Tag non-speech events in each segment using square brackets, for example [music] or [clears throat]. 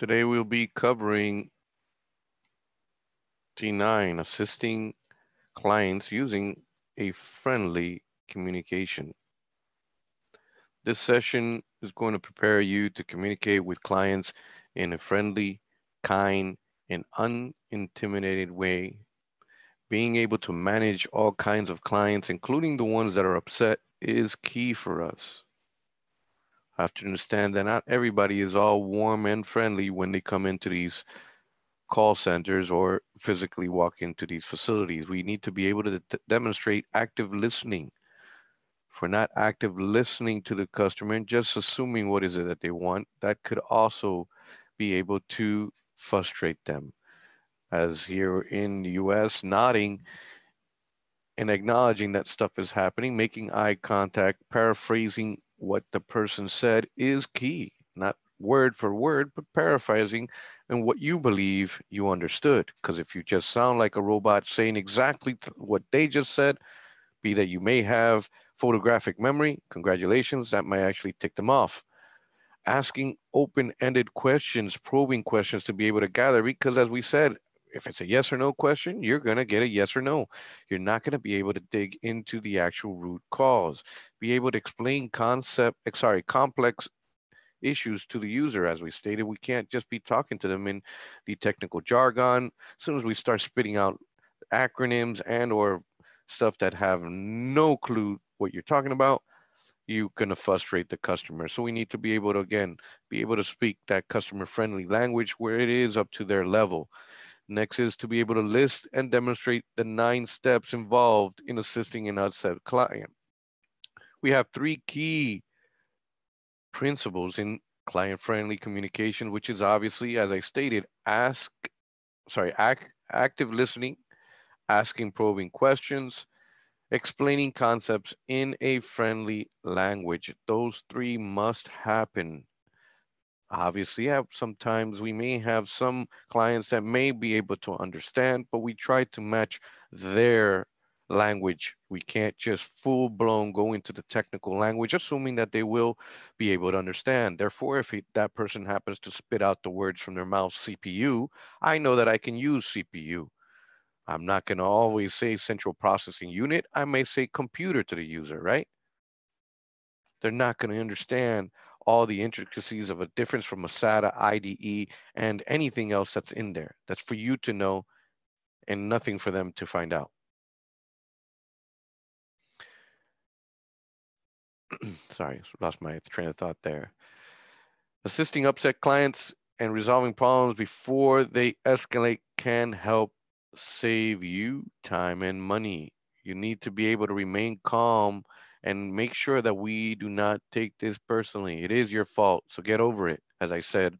Today we'll be covering T9, assisting clients using a friendly communication. This session is going to prepare you to communicate with clients in a friendly, kind, and unintimidated way. Being able to manage all kinds of clients, including the ones that are upset, is key for us. Have to understand that not everybody is all warm and friendly when they come into these call centers or physically walk into these facilities. We need to be able to demonstrate active listening. We're not active listening to the customer and just assuming what is it that they want, that could also be able to frustrate them. As here in the US, nodding and acknowledging that stuff is happening, making eye contact, paraphrasing what the person said is key, not word for word, but paraphrasing and what you believe you understood. Because if you just sound like a robot saying exactly what they just said, be that you may have photographic memory, congratulations, that might actually tick them off. Asking open-ended questions, probing questions to be able to gather, because as we said, if it's a yes or no question, you're going to get a yes or no. You're not going to be able to dig into the actual root cause, be able to explain concept, eh, sorry, complex issues to the user. As we stated, we can't just be talking to them in the technical jargon. As soon as we start spitting out acronyms and or stuff that have no clue what you're talking about, you're going to frustrate the customer. So we need to be able to, again, be able to speak that customer friendly language where it is up to their level. Next is to be able to list and demonstrate the nine steps involved in assisting an upset client. We have three key principles in client-friendly communication, which is obviously, as I stated, ask, sorry, act, active listening, asking probing questions, explaining concepts in a friendly language. Those three must happen obviously have sometimes we may have some clients that may be able to understand but we try to match their language. We can't just full blown go into the technical language assuming that they will be able to understand. Therefore if he, that person happens to spit out the words from their mouth cpu i know that i can use cpu i'm not going to always say central processing unit. I may say computer to the user right? They're not going to understand all the intricacies of a difference from a SATA, IDE, and anything else that's in there. That's for you to know and nothing for them to find out. [clears throat] Sorry, lost my train of thought there. Assisting upset clients and resolving problems before they escalate can help save you time and money. You need to be able to remain calm and make sure that we do not take this personally. It is your fault, so get over it. As I said,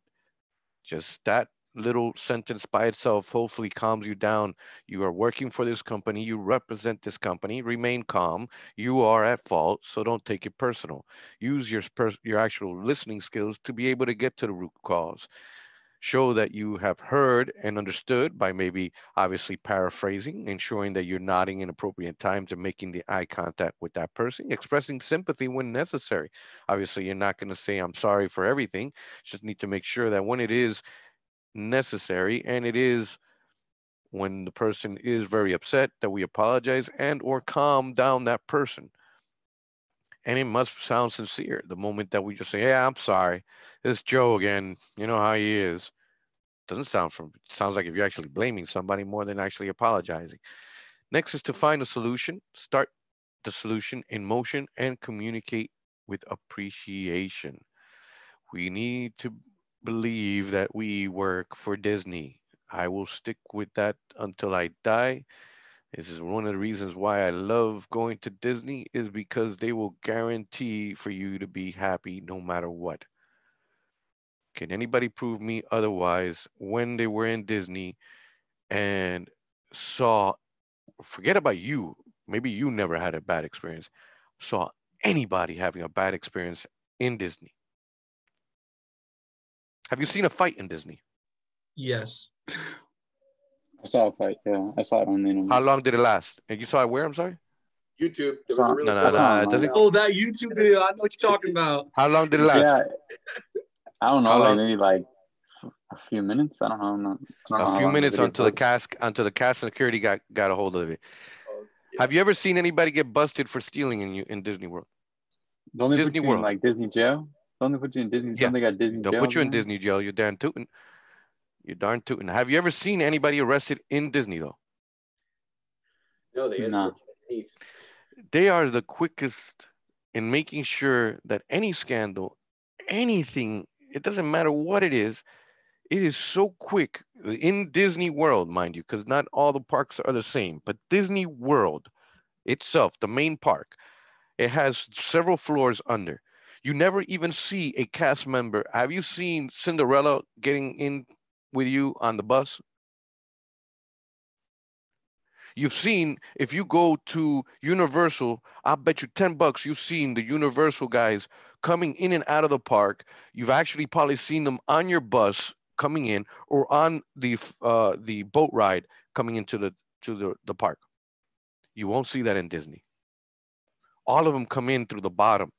just that little sentence by itself hopefully calms you down. You are working for this company, you represent this company, remain calm. You are at fault, so don't take it personal. Use your your actual listening skills to be able to get to the root cause show that you have heard and understood by maybe obviously paraphrasing, ensuring that you're nodding in appropriate times and making the eye contact with that person, expressing sympathy when necessary. Obviously, you're not going to say, I'm sorry for everything. Just need to make sure that when it is necessary and it is when the person is very upset that we apologize and or calm down that person and it must sound sincere the moment that we just say yeah i'm sorry it's joe again you know how he is. Doesn't sound from sounds like if you're actually blaming somebody more than actually apologizing. Next is to find a solution. Start the solution in motion and communicate with appreciation. We need to believe that we work for disney. I will stick with that until i die. This is one of the reasons why I love going to Disney is because they will guarantee for you to be happy no matter what. Can anybody prove me otherwise when they were in Disney and saw, forget about you, maybe you never had a bad experience, saw anybody having a bad experience in Disney? Have you seen a fight in Disney? Yes. [laughs] I saw a fight. Yeah, I saw it on the internet. How long did it last? And you saw it where? I'm sorry. YouTube. There was a really no, no, no. Does it... Oh, that YouTube video. I know what you're talking about. How long did it last? Yeah. I don't know, like maybe like a few minutes. I don't know. I'm not, I don't know A how few long the minutes video until the was. cast, until the cast security got, got a hold of it. Oh, yeah. Have you ever seen anybody get busted for stealing in you, in Disney World? Don't they put Disney you World. in like Disney jail? Don't they put you in Disney? Yeah. Don't they got Disney They'll jail? put you in now? Disney jail, you're darn tootin'. You're darn tootin'. Have you ever seen anybody arrested in Disney though? No, they No. escort they are the quickest in making sure that any scandal, anything, it doesn't matter what it is, it is so quick in Disney World, mind you, because not all the parks are the same, but Disney World itself, the main park, it has several floors under. You never even see a cast member. Have you seen Cinderella getting in with you on the bus? You've seen if you go to Universal, i'll bet you 10 bucks you've seen the Universal guys coming in and out of the park. You've actually probably seen them on your bus coming in or on the uh the boat ride coming into the to the, the park. You won't see that in Disney. All of them come in through the bottom.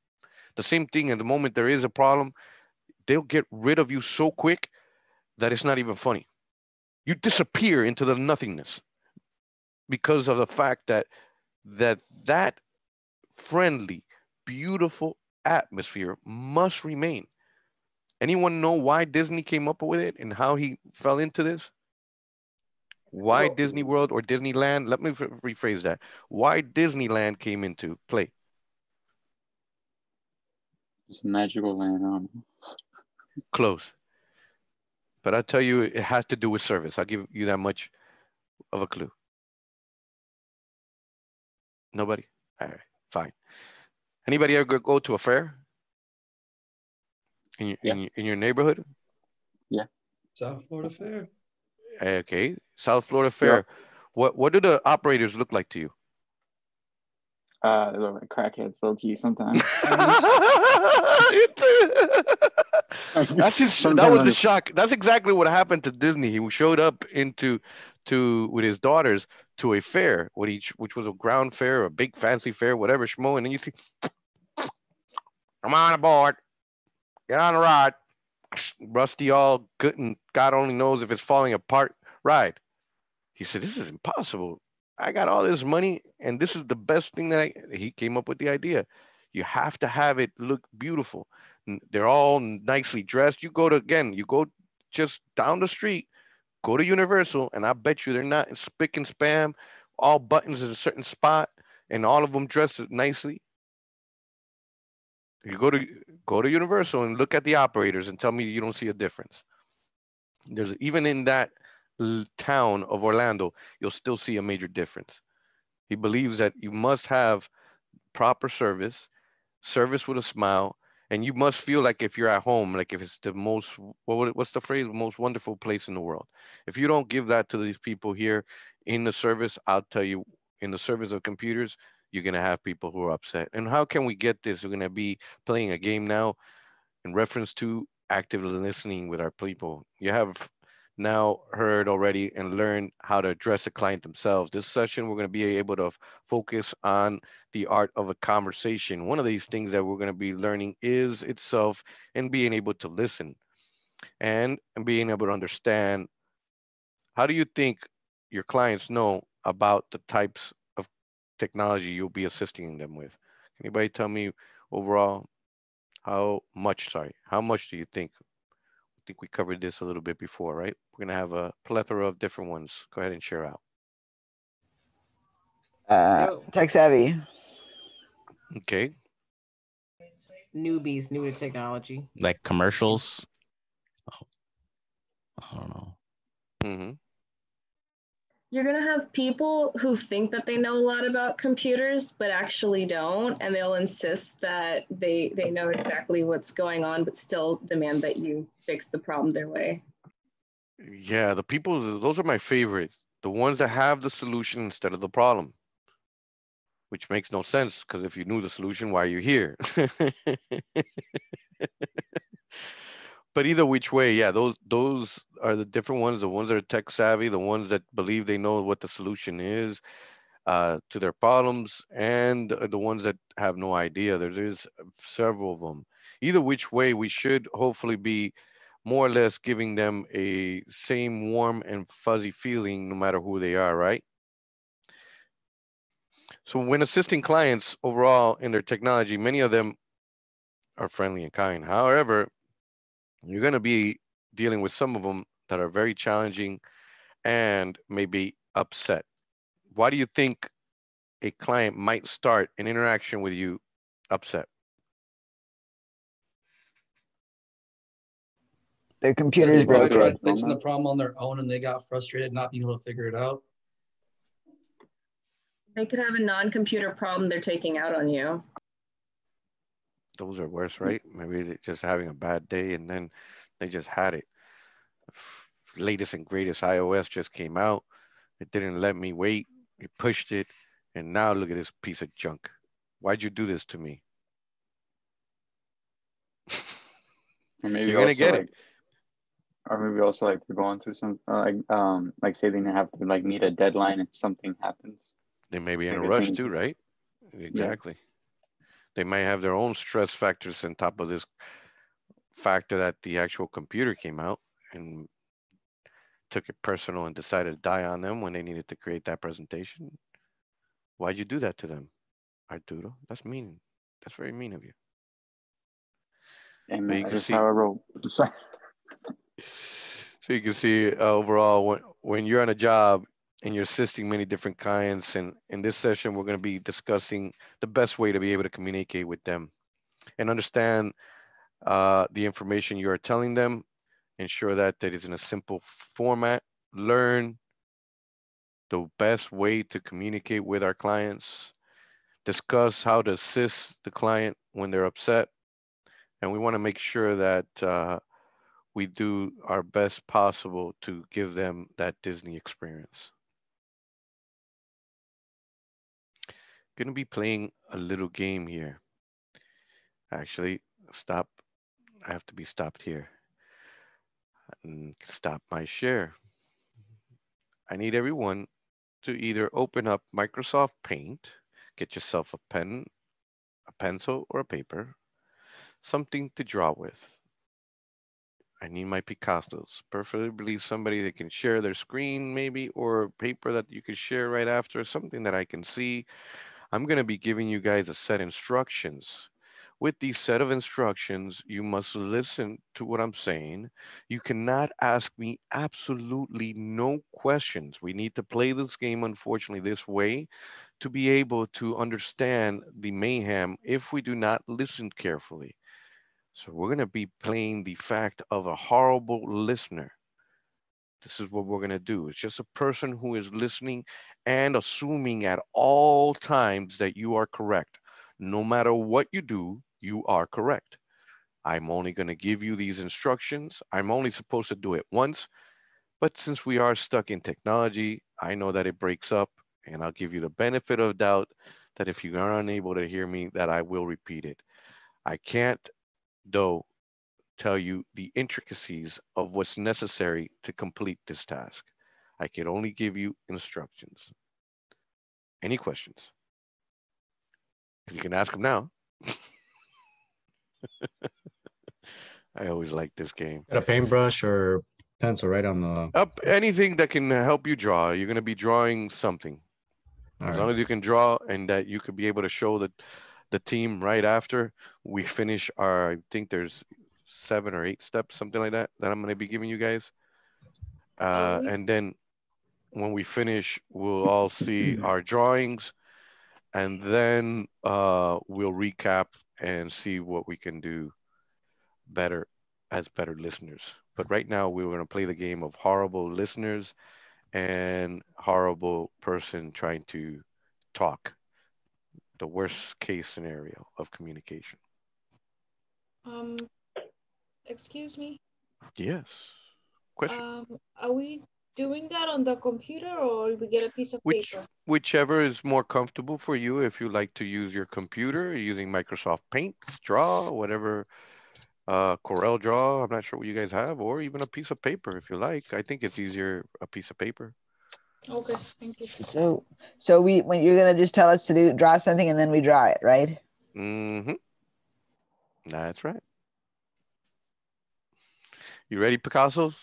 The same thing at the moment there is a problem, they'll get rid of you so quick that it's not even funny. You disappear into the nothingness because of the fact that that that friendly beautiful atmosphere must remain. Anyone know why disney came up with it and how he fell into this? Why Well- disney world or disneyland? Let me rephrase that. Why disneyland came into play? It's a magical land. I close. But i tell you it has to do with service. I'll give you that much of a clue. Nobody? All right fine anybody ever go to a fair in your, Yeah. in, your in your neighborhood Yeah. South Florida Fair. okay south florida fair what what do the operators look like to you Uh, they look like crackheads, low key sometimes. [laughs] [laughs] That's his, that was the shock. That's exactly what happened to Disney. He showed up into to with his daughters to a fair, what each which was a ground fair, a big fancy fair, whatever schmo, and then you see, come on aboard, get on the ride. Rusty all good and God only knows if it's falling apart ride. He said, This is impossible. I got all this money, and this is the best thing that I he came up with the idea. You have to have it look beautiful. They're all nicely dressed. You go to again, you go just down the street, go to Universal, and I bet you they're not in spick and spam, all buttons in a certain spot, and all of them dressed nicely. You go to go to Universal and look at the operators and tell me you don't see a difference. There's even in that town of Orlando, you'll still see a major difference. He believes that you must have proper service, service with a smile, and you must feel like if you're at home, like if it's the most what what's the phrase, most wonderful place in the world. If you don't give that to these people here in the service, I'll tell you, in the service of computers, you're gonna have people who are upset. And how can we get this? We're gonna be playing a game now in reference to active listening with our people. You have now heard already and learned how to address a client themselves. This session, we're going to be able to focus on the art of a conversation. One of these things that we're going to be learning is itself and being able to listen and, and being able to understand. How do you think your clients know about the types of technology you'll be assisting them with? Can anybody tell me overall how much, sorry, how much do you think? I think we covered this a little bit before, right? We're gonna have a plethora of different ones. Go ahead and share out. Uh, tech savvy. Okay, newbies new to technology. like commercials. Oh, I don't know. hmm You're going to have people who think that they know a lot about computers, but actually don't. And they'll insist that they, they know exactly what's going on, but still demand that you fix the problem their way. Yeah, the people, those are my favorites. The ones that have the solution instead of the problem. Which makes no sense, because if you knew the solution, why are you here? [laughs] But either which way, yeah, those those are the different ones, the ones that are tech savvy, the ones that believe they know what the solution is uh, to their problems, and the ones that have no idea. There is several of them. Either which way, we should hopefully be more or less giving them a same warm and fuzzy feeling no matter who they are, right? So when assisting clients overall in their technology, many of them are friendly and kind. However, you're going to be dealing with some of them that are very challenging and maybe upset. Why do you think a client might start an interaction with you upset? Their computer is They probably broken. tried fixing the problem on their own and they got frustrated not being able to figure it out. They could have a non-computer problem they're taking out on you. Those are worse, right? Maybe they're just having a bad day and then they just had it. Latest and greatest iOS just came out. It didn't let me wait. It pushed it. And now look at this piece of junk. Why'd you do this to me? Or maybe You're gonna get it. like, Or maybe also like they're going through some uh, like um like say they have to like meet a deadline and something happens. They may be in a rush things- too, right? Exactly. They might have their own stress factors on top of this factor that the actual computer came out and took it personal and decided to die on them when they needed to create that presentation. Why'd you do that to them? Arturo, that's mean. That's very mean of you. And you that's see- how I roll. [laughs] So you can see uh, overall, when, when you're on a job and you're assisting many different clients, and in this session, we're gonna be discussing the best way to be able to communicate with them and understand uh, the information you are telling them, ensure that that is in a simple format, learn the best way to communicate with our clients, discuss how to assist the client when they're upset, and we wanna make sure that uh, we do our best possible to give them that Disney experience. Gonna be playing a little game here. Actually, stop. I have to be stopped here. And stop my share. I need everyone to either open up Microsoft Paint, get yourself a pen, a pencil or a paper, something to draw with. I need my Picassos, preferably somebody that can share their screen maybe, or paper that you can share right after, something that I can see. I'm gonna be giving you guys a set instructions. With these set of instructions, you must listen to what I'm saying. You cannot ask me absolutely no questions. We need to play this game, unfortunately, this way to be able to understand the mayhem if we do not listen carefully. So we're gonna be playing the fact of a horrible listener. This is what we're gonna do. It's just a person who is listening and assuming at all times that you are correct. No matter what you do, you are correct. I'm only gonna give you these instructions. I'm only supposed to do it once. But since we are stuck in technology, I know that it breaks up and I'll give you the benefit of doubt that if you are unable to hear me, that I will repeat it. I can't though tell you the intricacies of what's necessary to complete this task. I can only give you instructions. Any questions? You can ask them now. [laughs] I always like this game. Got a paintbrush or pencil right on the. Up anything that can help you draw. You're gonna be drawing something. all As right. long as you can draw and that you could be able to show the, the team right after we finish our, I think there's seven or eight steps, something like that, that I'm gonna be giving you guys. Uh, and then when we finish, we'll all see [clears throat] our drawings. And then, uh, we'll recap and see what we can do better as better listeners. But right now, we're gonna play the game of horrible listeners and horrible person trying to talk. The worst case scenario of communication. Um, excuse me. Yes. Question. Um, are we doing that on the computer or we get a piece of Which, paper? whichever is more comfortable for you. If you like to use your computer using Microsoft Paint, Draw, whatever, uh, Corel Draw. I'm not sure what you guys have, or even a piece of paper if you like. I think it's easier a piece of paper. Okay, thank you. So, so we when you're gonna just tell us to do draw something and then we draw it, right? Mm-hmm. That's right. You ready, Picasso's?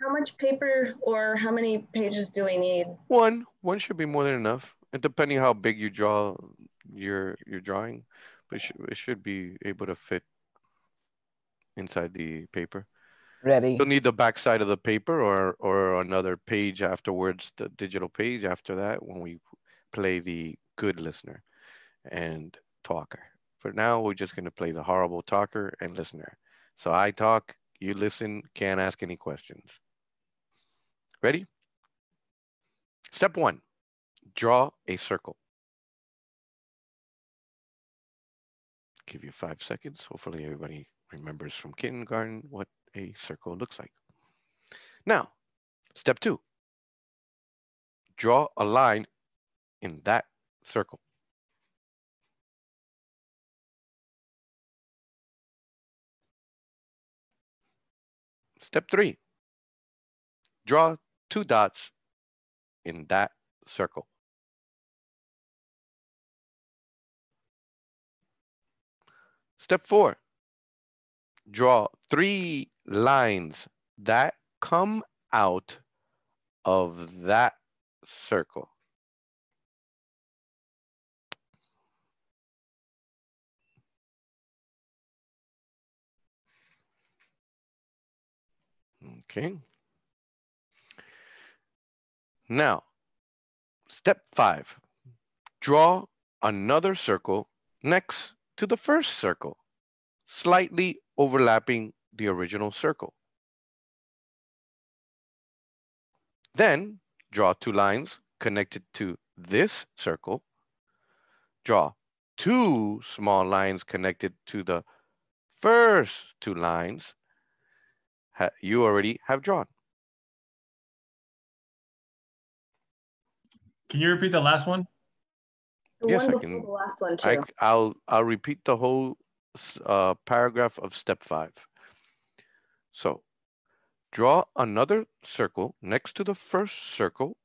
How much paper or how many pages do we need? One, one should be more than enough. And depending how big you draw your your drawing, but it should, it should be able to fit inside the paper. Ready. You'll need the back side of the paper or or another page afterwards, the digital page after that when we play the good listener and talker. For now, we're just gonna play the horrible talker and listener. So I talk, you listen, can't ask any questions. Ready? Step one, draw a circle. Give you five seconds. Hopefully everybody remembers from kindergarten what a circle looks like. Now, step two, draw a line in that circle. Step three, draw two dots in that circle. Step four, draw three lines that come out of that circle. Okay. Now, step five, draw another circle next to the first circle, slightly overlapping the original circle. Then draw two lines connected to this circle. Draw two small lines connected to the first two lines you already have drawn. Can you repeat the last one? The Yes, one I can- The last one too. I'll, I'll repeat the whole uh, paragraph of step five. So draw another circle next to the first circle,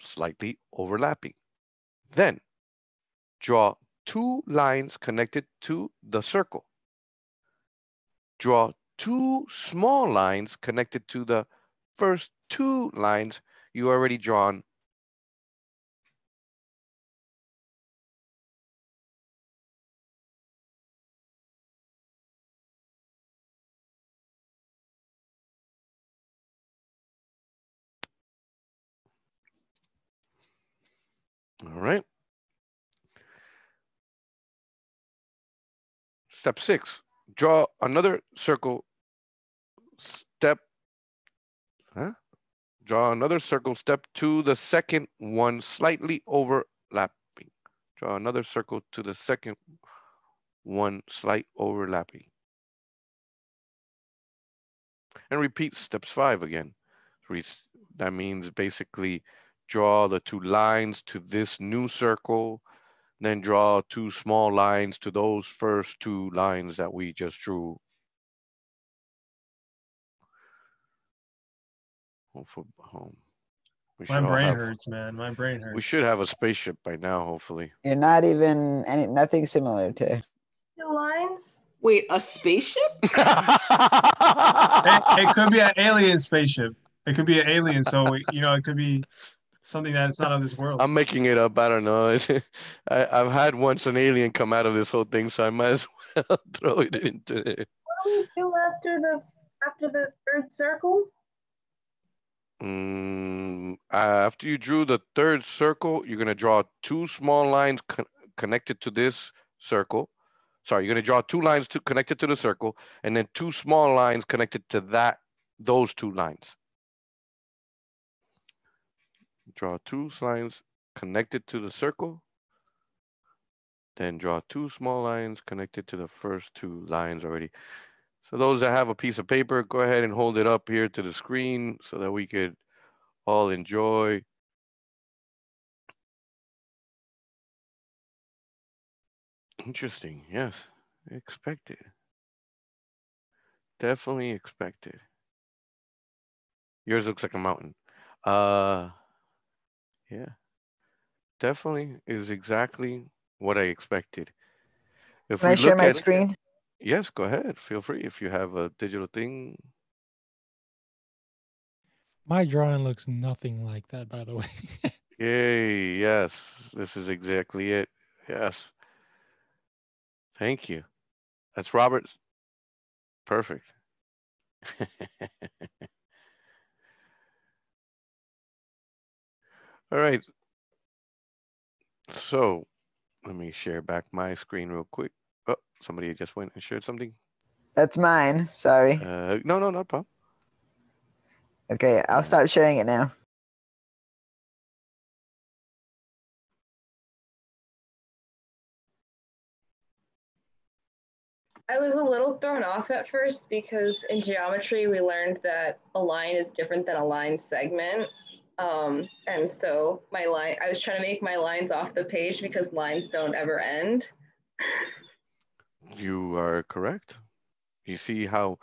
slightly overlapping. Then draw two lines connected to the circle. Draw two small lines connected to the first two lines you already drawn All right. Step six, draw another circle. Step, huh? Draw another circle, step to the second one slightly overlapping. Draw another circle to the second one slight overlapping. And repeat steps five again. That means basically draw the two lines to this new circle, then draw two small lines to those first two lines that we just drew. Home for home. We My brain have- hurts, man. My brain hurts. We should have a spaceship by now, hopefully. You're not even any nothing similar to. Two lines? Wait, a spaceship? [laughs] It, it could be an alien spaceship. It could be an alien, so we, you know, it could be something that's not of this world. I'm making it up. I don't know. [laughs] I, I've had once an alien come out of this whole thing, so I might as well [laughs] throw it into it. What do we do after the after the third circle? Mm, uh, after you drew the third circle, you're gonna draw two small lines con- connected to this circle. Sorry, you're gonna draw two lines to connected to the circle, and then two small lines connected to that those two lines. Draw two lines connected to the circle. Then draw two small lines connected to the first two lines already. So those that have a piece of paper, go ahead and hold it up here to the screen so that we could all enjoy. Interesting, yes, expected. Definitely expected. Yours looks like a mountain. Uh, yeah. Definitely is exactly what I expected. If Can I share my at- screen? Yes, go ahead. Feel free if you have a digital thing. My drawing looks nothing like that, by the way. [laughs] Yay, yes, this is exactly it. Yes. Thank you. That's Robert's. Perfect. [laughs] All right. So let me share back my screen real quick. Oh, somebody just went and shared something. That's mine. Sorry. Uh, no, no, not problem. Okay, I'll stop sharing it now. I was a little thrown off at first because in geometry we learned that a line is different than a line segment. Um, and so my line, I was trying to make my lines off the page because lines don't ever end. You are correct. You see how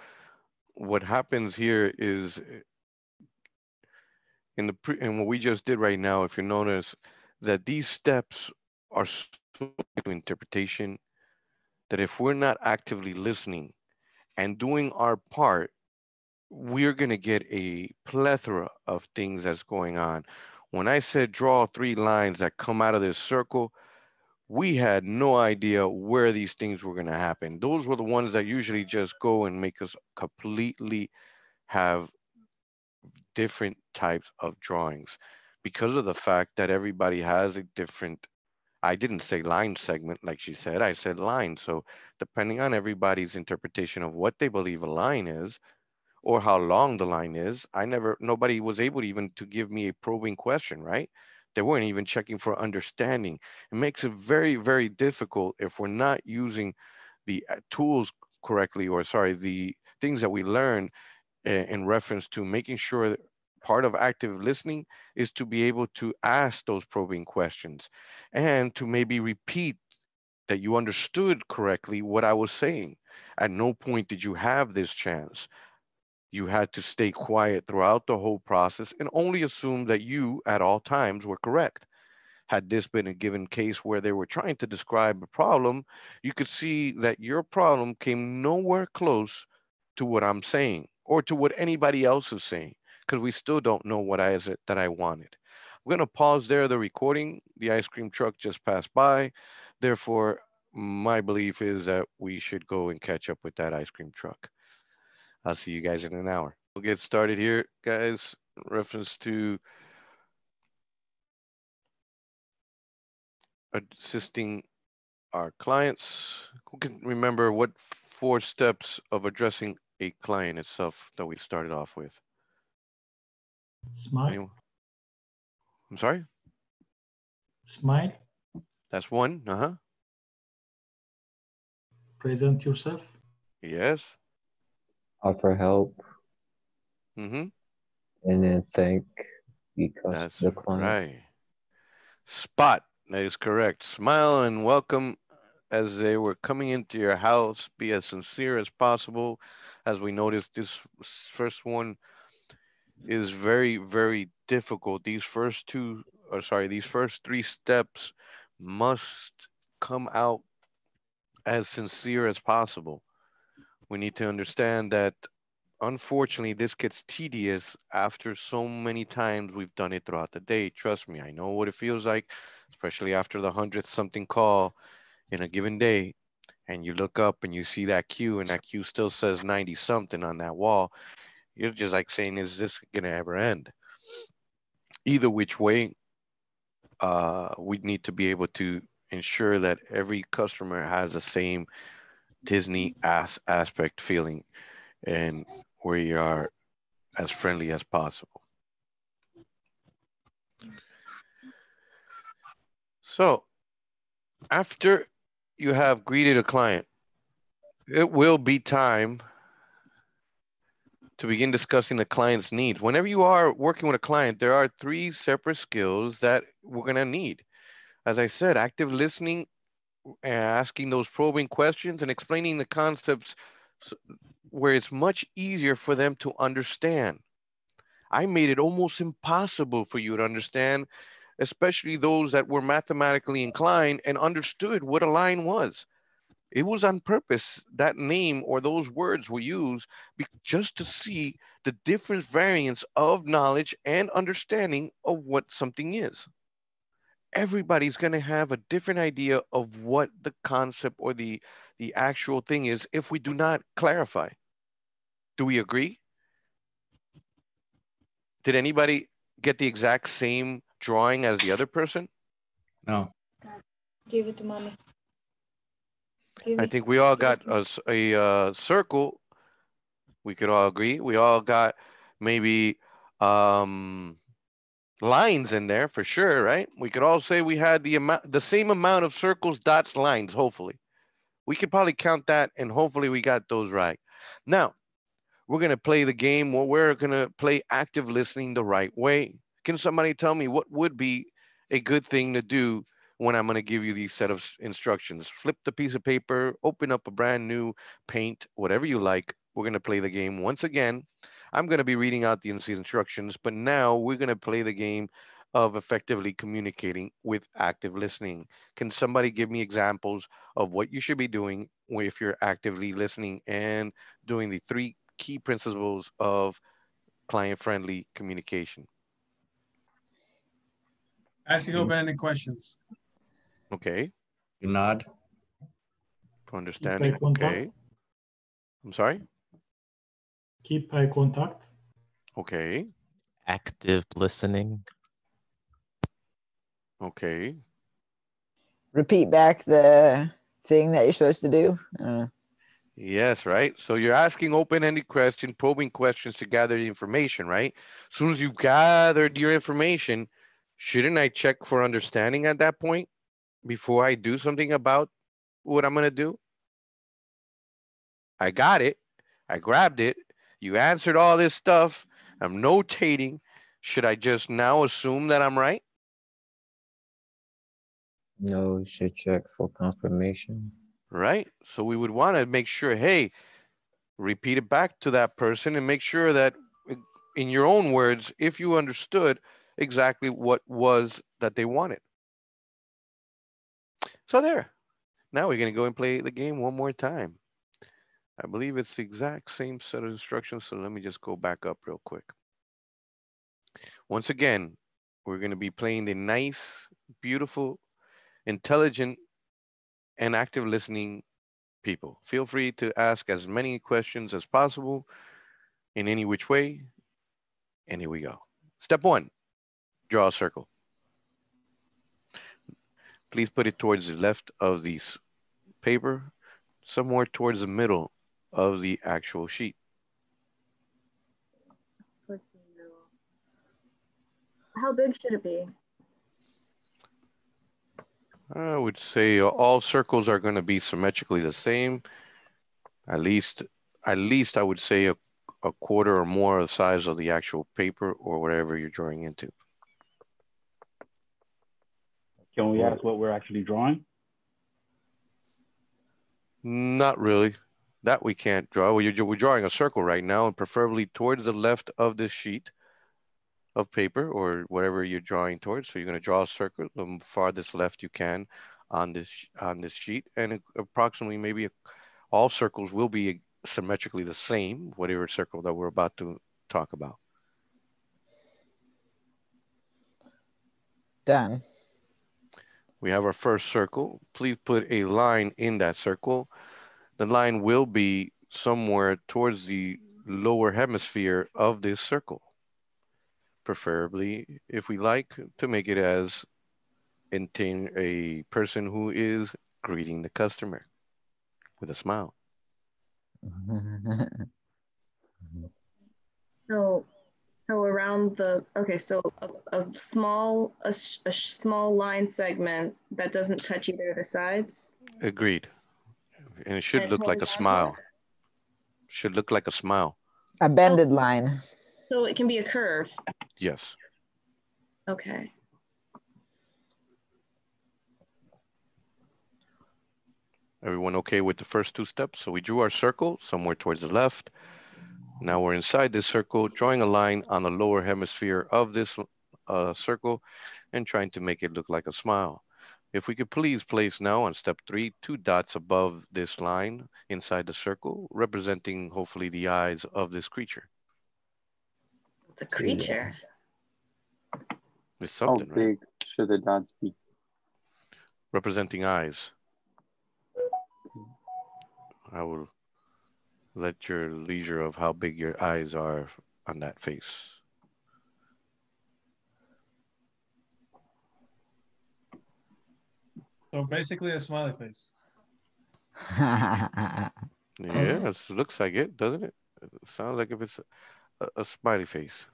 what happens here is in the pre and what we just did right now, if you notice that these steps are so to interpretation that if we're not actively listening and doing our part, we're going to get a plethora of things that's going on. When I said draw three lines that come out of this circle, we had no idea where these things were going to happen. Those were the ones that usually just go and make us completely have different types of drawings because of the fact that everybody has a different I didn't say line segment like she said, I said line. So depending on everybody's interpretation of what they believe a line is or how long the line is, I never, nobody was able even to give me a probing question, right? They weren't even checking for understanding. It makes it very, very difficult if we're not using the uh, tools correctly, or sorry, the things that we learn eh, in reference to making sure that part of active listening is to be able to ask those probing questions and to maybe repeat that you understood correctly what I was saying. At no point did you have this chance. You had to stay quiet throughout the whole process and only assume that you at all times were correct. Had this been a given case where they were trying to describe a problem, you could see that your problem came nowhere close to what I'm saying or to what anybody else is saying because we still don't know what I is it that I wanted. I'm gonna pause there the recording. The ice cream truck just passed by. Therefore, my belief is that we should go and catch up with that ice cream truck. I'll see you guys in an hour. We'll get started here, guys. Reference to assisting our clients. Who can remember what four steps of addressing a client itself that we started off with? Smile, Anyone? I'm sorry? smile, That's one, uh-huh. present yourself, Yes. Offer help, Mm-hmm. and then thank because That's the client. right. Spot, that is correct. Smile and welcome as they were coming into your house. Be as sincere as possible. As we noticed, this first one is very, very difficult. These first two, or sorry, these first three steps must come out as sincere as possible. We need to understand that unfortunately this gets tedious after so many times we've done it throughout the day. Trust me, I know what it feels like, especially after the hundredth something call in a given day. And you look up and you see that queue and that queue still says 90 something on that wall. You're just like saying, is this gonna ever end? Either which way, uh, we need to be able to ensure that every customer has the same Disney ass aspect feeling and we are as friendly as possible. So after you have greeted a client, it will be time to begin discussing the client's needs. Whenever you are working with a client, there are three separate skills that we're gonna need. As I said, active listening, asking those probing questions and explaining the concepts where it's much easier for them to understand. I made it almost impossible for you to understand, especially those that were mathematically inclined and understood what a line was. It was on purpose. That name or those words were used just to see the different variants of knowledge and understanding of what something is. Everybody's going to have a different idea of what the concept or the, the actual thing is if we do not clarify. Do we agree? Did anybody get the exact same drawing as the other person? No. Give it to mommy. Give I think we all got a uh, circle. We could all agree. We all got maybe um, lines in there for sure, right? We could all say we had the amount, the same amount of circles, dots, lines, hopefully. We could probably count that and hopefully we got those right. Now, we're gonna play the game. Well, we're gonna play active listening the right way. Can somebody tell me what would be a good thing to do when I'm gonna give you these set of instructions? Flip the piece of paper, open up a brand new paint, whatever you like. We're gonna play the game once again. I'm gonna be reading out the NC instructions, but now we're gonna play the game of effectively communicating with active listening. Can somebody give me examples of what you should be doing if you're actively listening and doing the three key principles of client-friendly communication? Asking mm-hmm. open-ended questions. Okay, You nod. for understanding, contact. okay. I'm sorry, Keep eye contact. okay, Active listening. okay. Repeat back the thing that you're supposed to do. Uh, Yes, right? So you're asking open-ended question, probing questions to gather the information, right? As Soon as you've gathered your information, shouldn't I check for understanding at that point before I do something about what I'm gonna do? I got it. I grabbed it. You answered all this stuff. I'm notating. Should I just now assume that I'm right? No, you should check for confirmation. right? So we would want to make sure, hey, repeat it back to that person and make sure that in your own words, if you understood exactly what was that they wanted. So there. Now we're going to go and play the game one more time. I believe it's the exact same set of instructions. So let me just go back up real quick. Once again, we're going to be playing the nice, beautiful, intelligent, and active listening people. Feel free to ask as many questions as possible in any which way. And here we go. Step one, draw a circle. Please put it towards the left of the paper, somewhere towards the middle of the actual sheet. How big should it be? I would say all circles are going to be symmetrically the same. At least, at least I would say a, a quarter or more of the size of the actual paper or whatever you're drawing into. Can we ask what we're actually drawing? Not really. That we can't draw. Well, you're, we're drawing a circle right now and preferably towards the left of this sheet of paper or whatever you're drawing towards. So you're going to draw a circle the farthest left you can on this on this sheet and approximately maybe a- all circles will be symmetrically the same, whatever circle that we're about to talk about. done. We have our first circle. Please put a line in that circle. The line will be somewhere towards the lower hemisphere of this circle. Preferably, if we like, to make it as intain a person who is greeting the customer with a smile. [laughs] So, so around the, okay, so a, a small, a, a small line segment that doesn't touch either of the sides. Agreed. And it should And look like a horizontal? smile. Should look like a smile. A bended line. So it can be a curve. Yes. Okay. Everyone okay with the first two steps? So we drew our circle somewhere towards the left. Now we're inside this circle, drawing a line on the lower hemisphere of this uh, circle and trying to make it look like a smile. If we could please place now on step three, two dots above this line inside the circle, representing hopefully the eyes of this creature. The creature. It's How something, right? big should the dots be? Representing eyes. I will let your leisure of how big your eyes are on that face. So basically a smiley face. [laughs] Yes, looks like it, doesn't it? It Sounds like if it's a, a smiley face.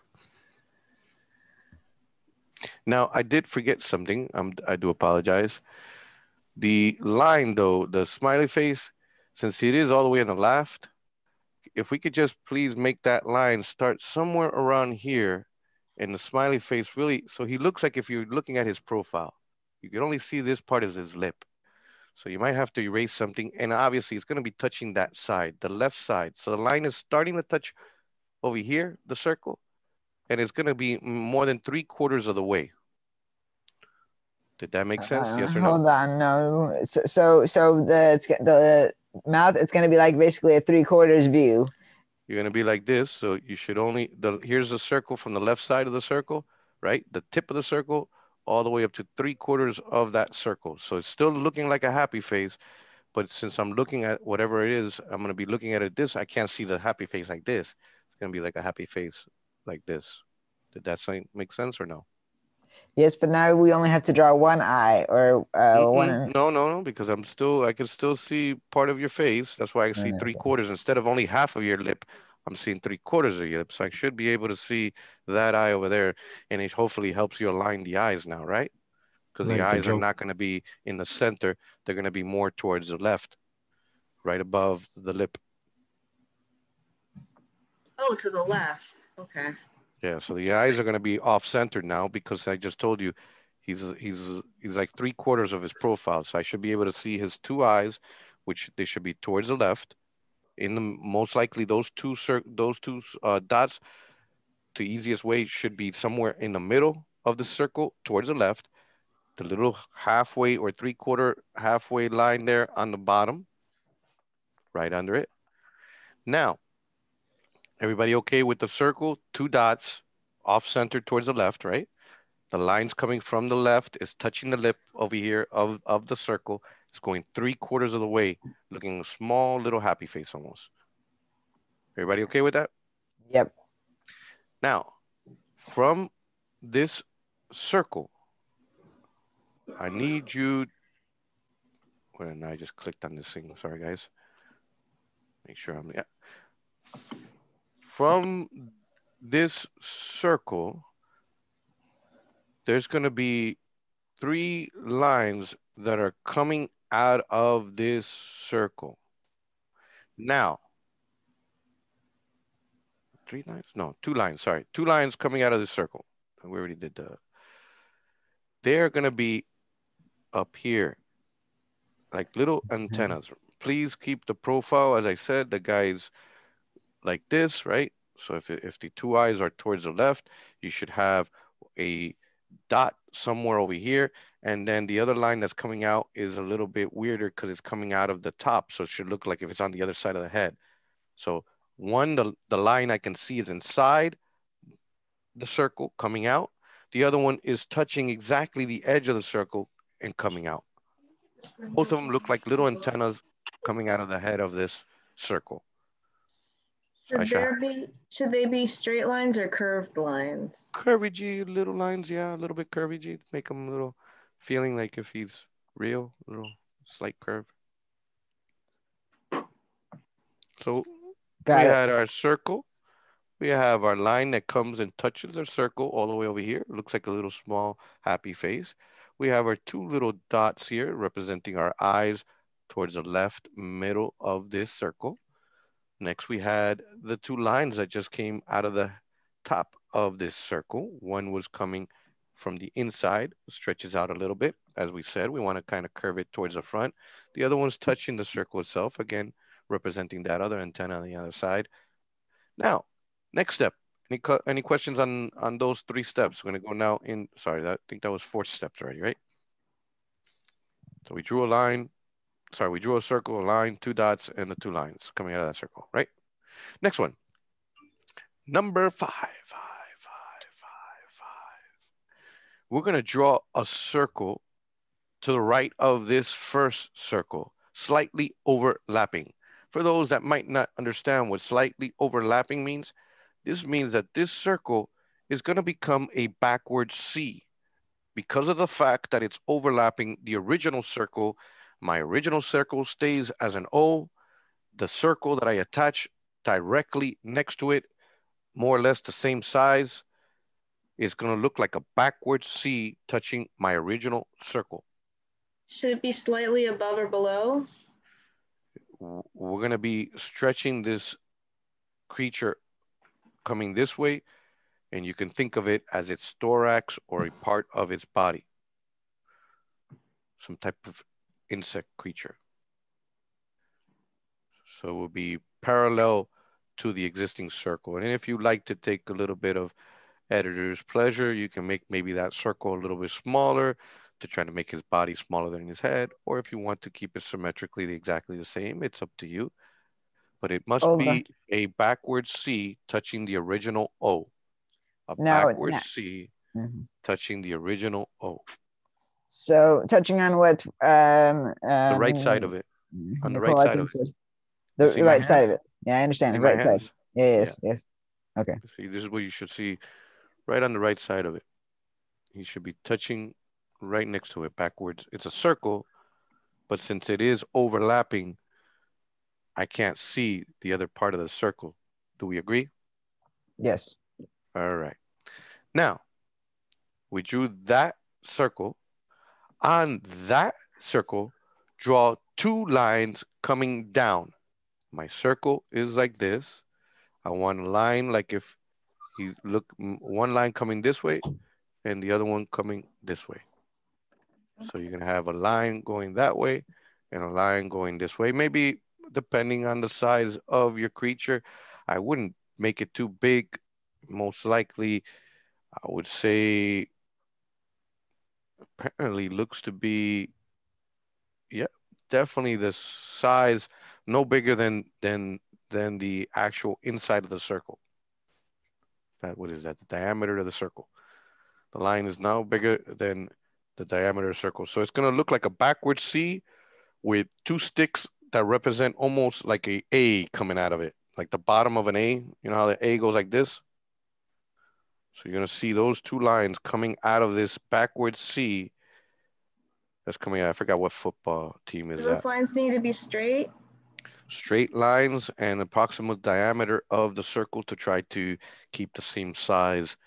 Now, I did forget something. Um, I do apologize. The line though, the smiley face, since it is all the way on the left, if we could just please make that line start somewhere around here and the smiley face really, so he looks like if you're looking at his profile, you can only see this part as his lip. So you might have to erase something and obviously it's gonna be touching that side, the left side. So the line is starting to touch over here, the circle, and it's gonna be more than three quarters of the way. Did that make sense? Yes or Uh, no? Hold on, no. So, so, so the it's, the mouth. It's going to be like basically a three quarters view. You're gonna be like this, so you should only, the, here's the circle from the left side of the circle, right? The tip of the circle, all the way up to three quarters of that circle. So it's still looking like a happy face, but since I'm looking at whatever it is, I'm gonna be looking at it this, I can't see the happy face like this. It's gonna be like a happy face like this. Did that make sense or no? Yes, but now we only have to draw one eye or uh, one. No, no, no, because I'm still, I can still see part of your face. That's why I see three quarters instead of only half of your lip. I'm seeing three quarters of your lip. So I should be able to see that eye over there. And it hopefully helps you align the eyes now, right? Because the Like the eyes are not going to be in the center. They're going to be more towards the left, right above the lip. Oh, to the left. Okay. Yeah, so the eyes are going to be off center now because I just told you he's he's he's like three quarters of his profile. So I should be able to see his two eyes, which they should be towards the left. In the most likely those two those two uh, dots, the easiest way should be somewhere in the middle of the circle towards the left. The little halfway or three quarter halfway line there on the bottom, right under it. Now, Everybody okay with the circle? Two dots off center towards the left, right? The lines coming from the left is touching the lip over here of, of the circle. It's going three quarters of the way, looking a small little happy face almost. Everybody okay with that? Yep. Now, from this circle, I need you, did I just clicked on this thing? Sorry, guys. Make sure I'm, yeah. From this circle, there's gonna be three lines that are coming out of this circle. Now, three lines? No, two lines, sorry. Two lines coming out of the circle. We already did the, they're gonna be up here, like little mm-hmm. antennas. Please keep the profile, as I said, the guy's like this, right? So if, if the two eyes are towards the left, you should have a dot somewhere over here. And then the other line that's coming out is a little bit weirder because it's coming out of the top. So it should look like if it's on the other side of the head. So one, the, the line I can see is inside the circle coming out. The other one is touching exactly the edge of the circle and coming out. Both of them look like little antennas coming out of the head of this circle. I Should shall- there be should they be straight lines or curved lines? Curvy G, little lines, yeah, a little bit curvy G, make him a little feeling like if he's real, a little slight curve. So Got we it. had our circle. We have our line that comes and touches our circle all the way over here. Looks like a little small happy face. We have our two little dots here representing our eyes towards the left middle of this circle. Next, we had the two lines that just came out of the top of this circle. One was coming from the inside, stretches out a little bit. As we said, we want to kind of curve it towards the front. The other one's touching the circle itself, again, representing that other antenna on the other side. Now, next step. Any, any questions on, on those three steps? We're gonna go now in, sorry, I think that was four steps already, right? So we drew a line, sorry, we drew a circle, a line, two dots, and the two lines coming out of that circle, right? Next one. Number five, five, five, five, five. We're gonna draw a circle to the right of this first circle, slightly overlapping. For those that might not understand what slightly overlapping means, this means that this circle is gonna become a backward C because of the fact that it's overlapping the original circle, my original circle stays as an O. The circle that I attach directly next to it, more or less the same size, is gonna look like a backward C touching my original circle. Should it be slightly above or below? We're gonna be stretching this creature coming this way and you can think of it as its thorax or a part of its body. Some type of insect creature. So it will be parallel to the existing circle. And if you like to take a little bit of editor's pleasure, you can make maybe that circle a little bit smaller to try to make his body smaller than his head. Or if you want to keep it symmetrically exactly the same, it's up to you. But it must Hold be a backward C touching the original O a Now- backward C Mhm. touching the original O, So touching on what um, the right side of um, it, on the Nicole, right I side of it. The, see right side hand? of it. Yeah, I understand. See The right side. hands? Yeah, yes, yes. Okay. See, this is what you should see right on the right side of it. He should be touching right next to it backwards. It's a circle, but since it is overlapping, I can't see the other part of the circle. Do we agree? Yes. All right. Now, we drew that circle. On that circle, draw two lines coming down. My circle is like this. I want a line like if you look, one line coming this way and the other one coming this way. So you're gonna have a line going that way and a line going this way. Maybe depending on the size of your creature, I wouldn't make it too big. Most likely, I would say apparently looks to be, yeah, definitely the size no bigger than than than the actual inside of the circle. That what is that? The diameter of the circle. The line is now bigger than the diameter of the circle. So it's gonna look like a backward C with two sticks that represent almost like a A coming out of it, like the bottom of an A. You know how the A goes like this? So you're gonna see those two lines coming out of this backward C. That's coming out. I forgot what football team is those lines need to be straight? Straight lines and approximate diameter of the circle to try to keep the same size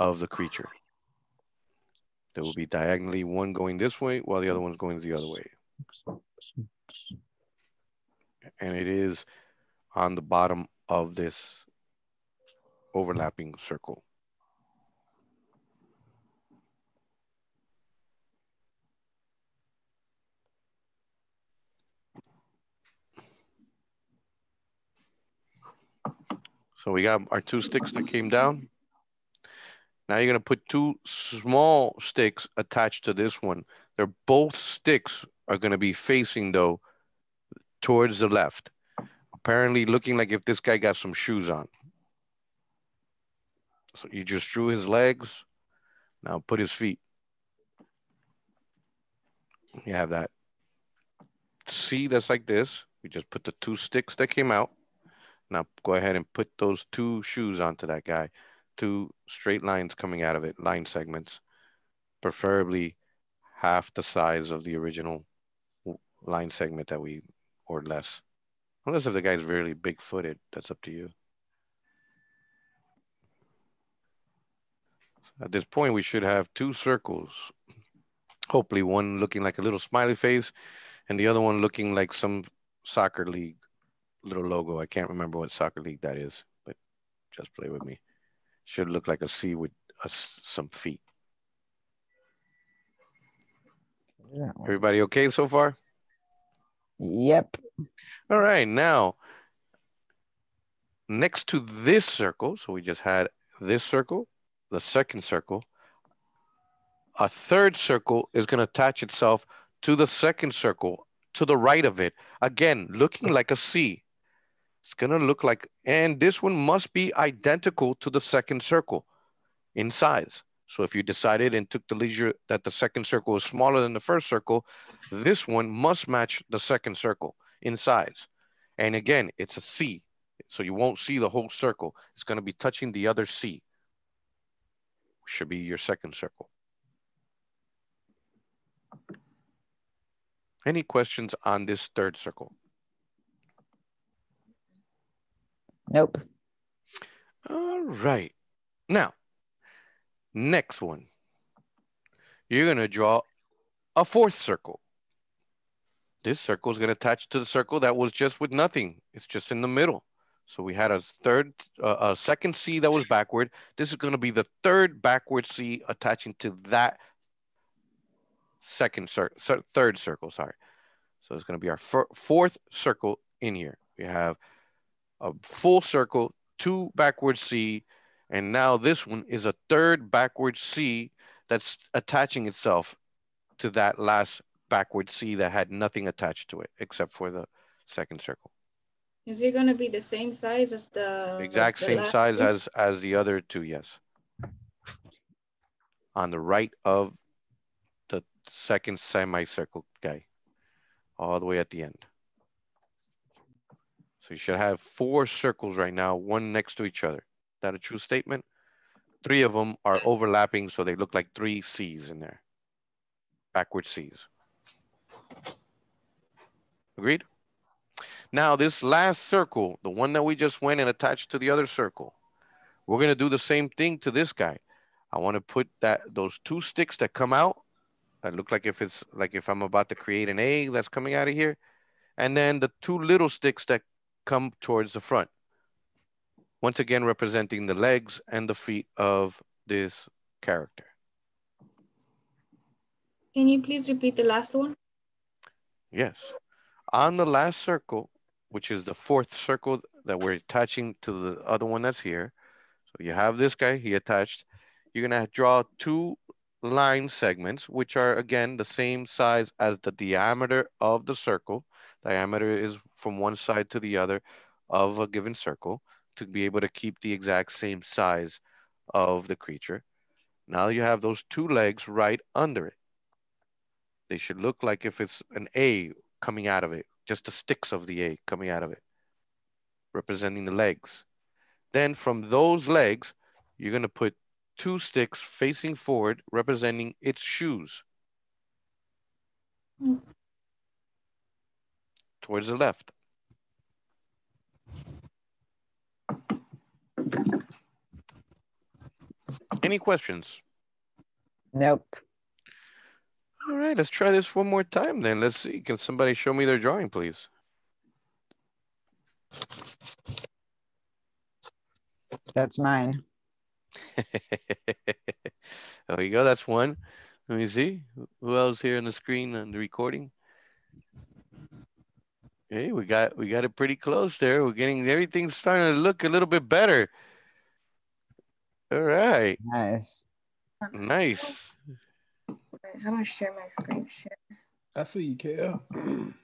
of the creature. There will be diagonally one going this way while the other one's going the other way. And it is on the bottom of this overlapping circle. So we got our two sticks that came down. Now you're gonna put two small sticks attached to this one. They're both sticks are gonna be facing though towards the left. Apparently looking like if this guy got some shoes on. So you just drew his legs. Now put his feet. You have that See, that's like this. We just put the two sticks that came out. Now go ahead and put those two shoes onto that guy. Two straight lines coming out of it, line segments. Preferably half the size of the original line segment that we, or less. Unless if the guy's really big footed, that's up to you. At this point, we should have two circles. Hopefully one looking like a little smiley face and the other one looking like some soccer league little logo. I can't remember what soccer league that is, but just play with me. Should look like a C with a some feet. Yeah. Everybody okay so far? Yep. All right, now next to this circle, so we just had this circle, the second circle, a third circle is going to attach itself to the second circle, to the right of it. Again, looking like a C. It's gonna look like, and this one must be identical to the second circle in size. So if you decided and took the leisure that the second circle is smaller than the first circle, this one must match the second circle in size. And again, it's a C, so you won't see the whole circle. It's gonna be touching the other C. Should be your second circle. Any questions on this third circle? Nope. All right. Now, next one. You're gonna draw a fourth circle. This circle is gonna attach to the circle that was just with nothing. It's just in the middle. So we had a third, uh, a second C that was backward. This is gonna be the third backward C attaching to that second circle, third circle, sorry. So it's gonna be our fourth circle in here. We have a full circle, two backward C, and now this one is a third backward C that's attaching itself to that last backward C that had nothing attached to it except for the second circle. Is it gonna be the same size as the exact the same size two? as as the other two? Yes. On the right of the second semicircle guy, all the way at the end. So you should have four circles right now, one next to each other. Is that a true statement? Three of them are overlapping, so they look like three Cs in there. Backward Cs. Agreed? Now this last circle, the one that we just went and attached to the other circle, we're gonna do the same thing to this guy. I wanna put that those two sticks that come out, that look like if it's like if I'm about to create an A that's coming out of here, and then the two little sticks that come towards the front. Once again, representing the legs and the feet of this character. Can you please repeat the last one? Yes. On the last circle, which is the fourth circle that we're attaching to the other one that's here. So you have this guy, he attached. You're gonna draw two line segments, which are again, the same size as the diameter of the circle. Diameter is from one side to the other of a given circle to be able to keep the exact same size of the creature. Now you have those two legs right under it. They should look like if it's an A coming out of it, just the sticks of the A coming out of it, representing the legs. Then from those legs, you're gonna put two sticks facing forward, representing its shoes. Mm. Towards the left. Any questions? Nope. All right, let's try this one more time then. Let's see. Can somebody show me their drawing, please? That's mine. [laughs] there we go. That's one. Let me see. Who else here on the screen on the recording? Hey, we got we got it pretty close there. We're getting everything's starting to look a little bit better. All right. Nice. Nice. Right, how do I share my screen share? I see you, Kel. Am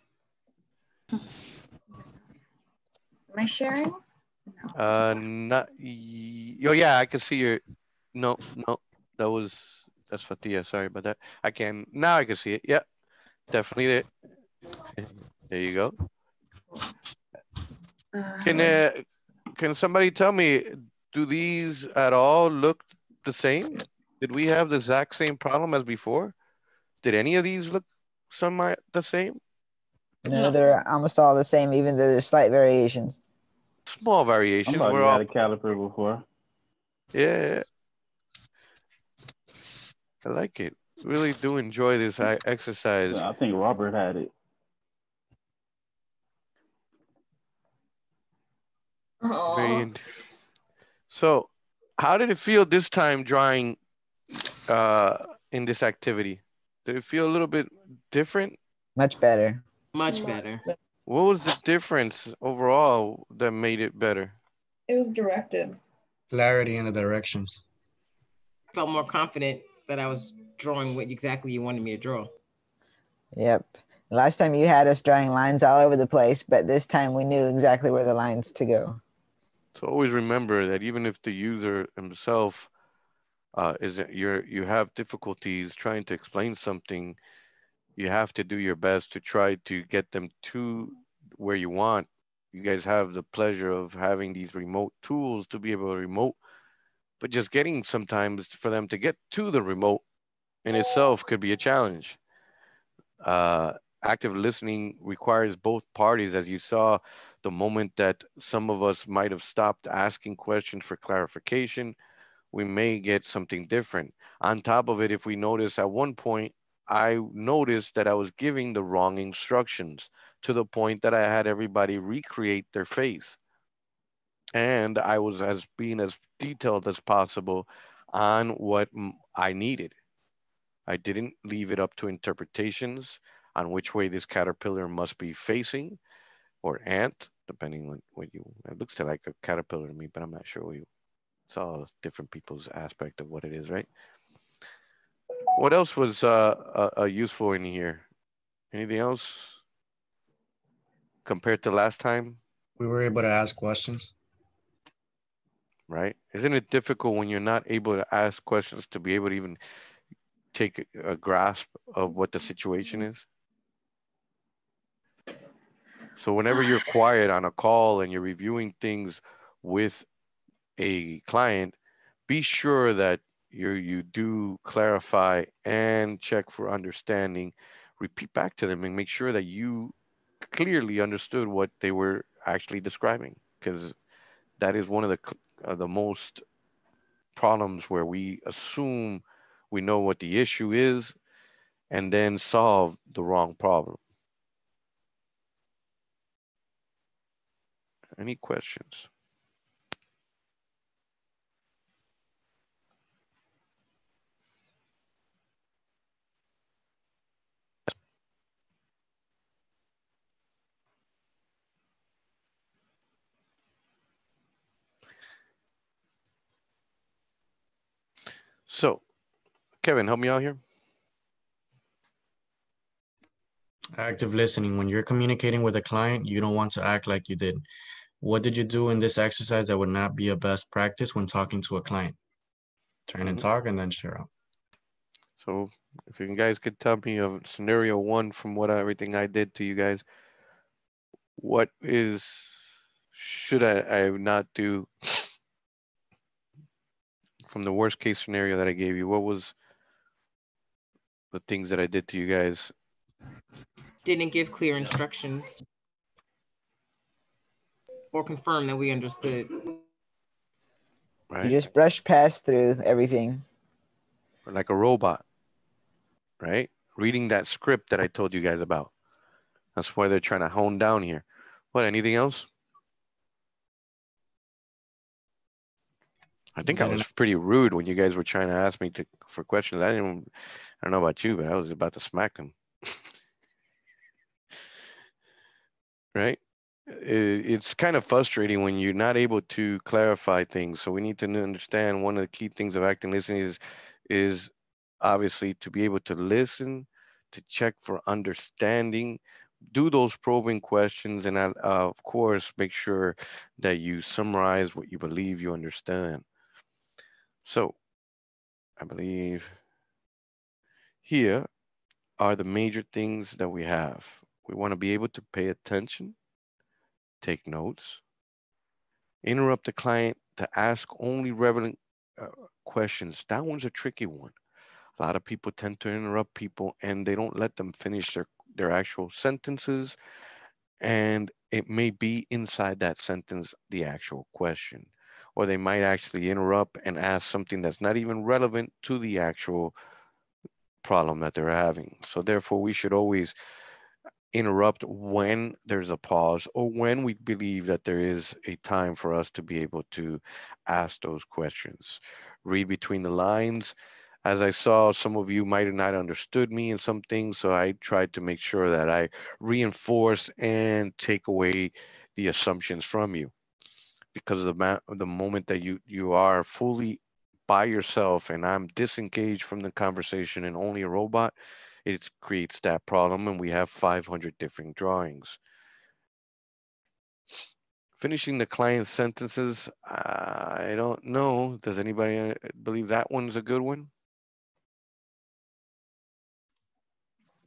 I sharing? No. Uh, not. y- Oh yeah, I can see your. No, no, that was that's Fatia. Sorry about that. I can now. I can see it. Yeah, definitely there. There you go. Can uh, can somebody tell me? Do these at all look the same? Did we have the exact same problem as before? Did any of these look somewhat the same? No, they're almost all the same, even though there's slight variations. Small variations. Somebody We're all had a caliper before. Yeah. I like it. Really do enjoy this I- exercise. I think Robert had it. Very Oh, in- So, how did it feel this time drawing uh, in this activity? Did it feel a little bit different? Much better. Much better. What was the difference overall that made it better? it was directed. Clarity in the directions. Felt more confident that I was drawing what exactly you wanted me to draw. Yep. Last time you had us drawing lines all over the place, but this time we knew exactly where the lines to go. So always remember that even if the user himself uh, is you're you have difficulties trying to explain something, you have to do your best to try to get them to where you want. You guys have the pleasure of having these remote tools to be able to remote, but just getting sometimes for them to get to the remote in itself could be a challenge. Uh, active listening requires both parties, as you saw the moment that some of us might have stopped asking questions for clarification, we may get something different. On top of it, if we notice at one point, I noticed that I was giving the wrong instructions to the point that I had everybody recreate their face. And I was as being as detailed as possible on what I needed. I didn't leave it up to interpretations on which way this caterpillar must be facing or ant, depending on what you, it looks like a caterpillar to me, but I'm not sure it's all different people's aspect of what it is, right? What else was uh, uh, uh, useful in here? Anything else compared to last time? We were able to ask questions. Right? Isn't it difficult when you're not able to ask questions to be able to even take a grasp of what the situation is? So whenever you're quiet on a call and you're reviewing things with a client, be sure that you you do clarify and check for understanding. Repeat back to them and make sure that you clearly understood what they were actually describing, because that is one of the uh, the most problems where we assume we know what the issue is and then solve the wrong problem. Any questions? So, Kevin, help me out here. Active listening. When you're communicating with a client, you don't want to act like you did. What did you do in this exercise that would not be a best practice when talking to a client? Turn and Mhm. talk and then share out. So if you guys could tell me of scenario one from what everything I did to you guys, what is, should I, I not do from the worst case scenario that I gave you? What was the things that I did to you guys? Didn't give clear instructions. Or confirm that we understood. Right? You just brush past through everything. Like a robot, right? Reading that script that I told you guys about. That's why they're trying to hone down here. What, anything else? I think I was pretty rude when you guys were trying to ask me to, for questions. I didn't, I don't know about you, but I was about to smack them. [laughs] right? It's kind of frustrating when you're not able to clarify things. So we need to understand one of the key things of acting listening is, is obviously to be able to listen, to check for understanding, do those probing questions, and uh, of course, make sure that you summarize what you believe you understand. So I believe here are the major things that we have. We want to be able to pay attention, take notes, interrupt the client to ask only relevant uh, questions. That one's a tricky one. A lot of people tend to interrupt people and they don't let them finish their, their actual sentences. And it may be inside that sentence the actual question. Or they might actually interrupt and ask something that's not even relevant to the actual problem that they're having. So therefore, we should always interrupt when there's a pause or when we believe that there is a time for us to be able to ask those questions. Read between the lines. As I saw, some of you might have not understood me in some things, so I tried to make sure that I reinforce and take away the assumptions from you. Because the, the moment that you you are fully by yourself and I'm disengaged from the conversation and only a robot, it creates that problem and we have 500 different drawings. Finishing the client sentences, I don't know. Does anybody uh, believe that one's a good one?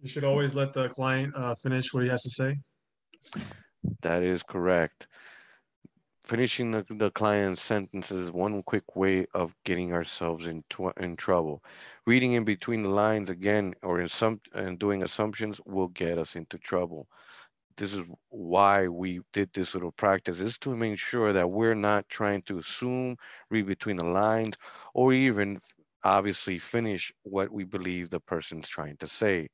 You should always let the client uh, finish what he has to say. That is correct. Finishing the, the client's sentences is one quick way of getting ourselves into in trouble. Reading in between the lines again or in some and doing assumptions will get us into trouble. This is why we did this little practice is to make sure that we're not trying to assume, read between the lines, or even obviously finish what we believe the person's trying to say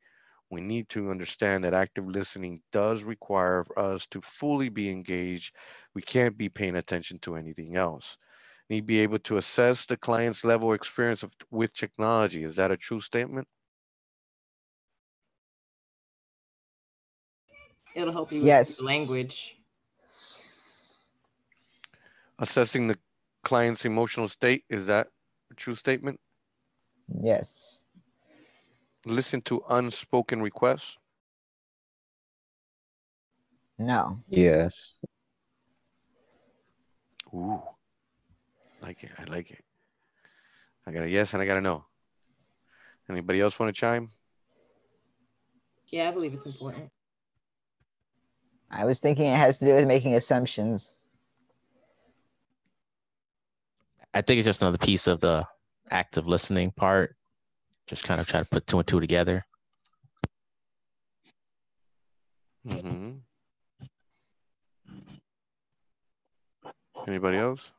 we need to understand that active listening does require us to fully be engaged. We can't be paying attention to anything else. Need to be able to assess the client's level of experience of, with technology. Is that a true statement? It'll help you Yes. with the language. Assessing the client's emotional state. Is that a true statement? Yes. Listen to unspoken requests. No. Yes. Ooh, like it. I like it. I got a yes and I got a no. Anybody else want to chime? Yeah, I believe it's important. I was thinking it has to do with making assumptions. I think it's just another piece of the active listening part. Just kind of try to put two and two together. Mm-hmm. Anybody else?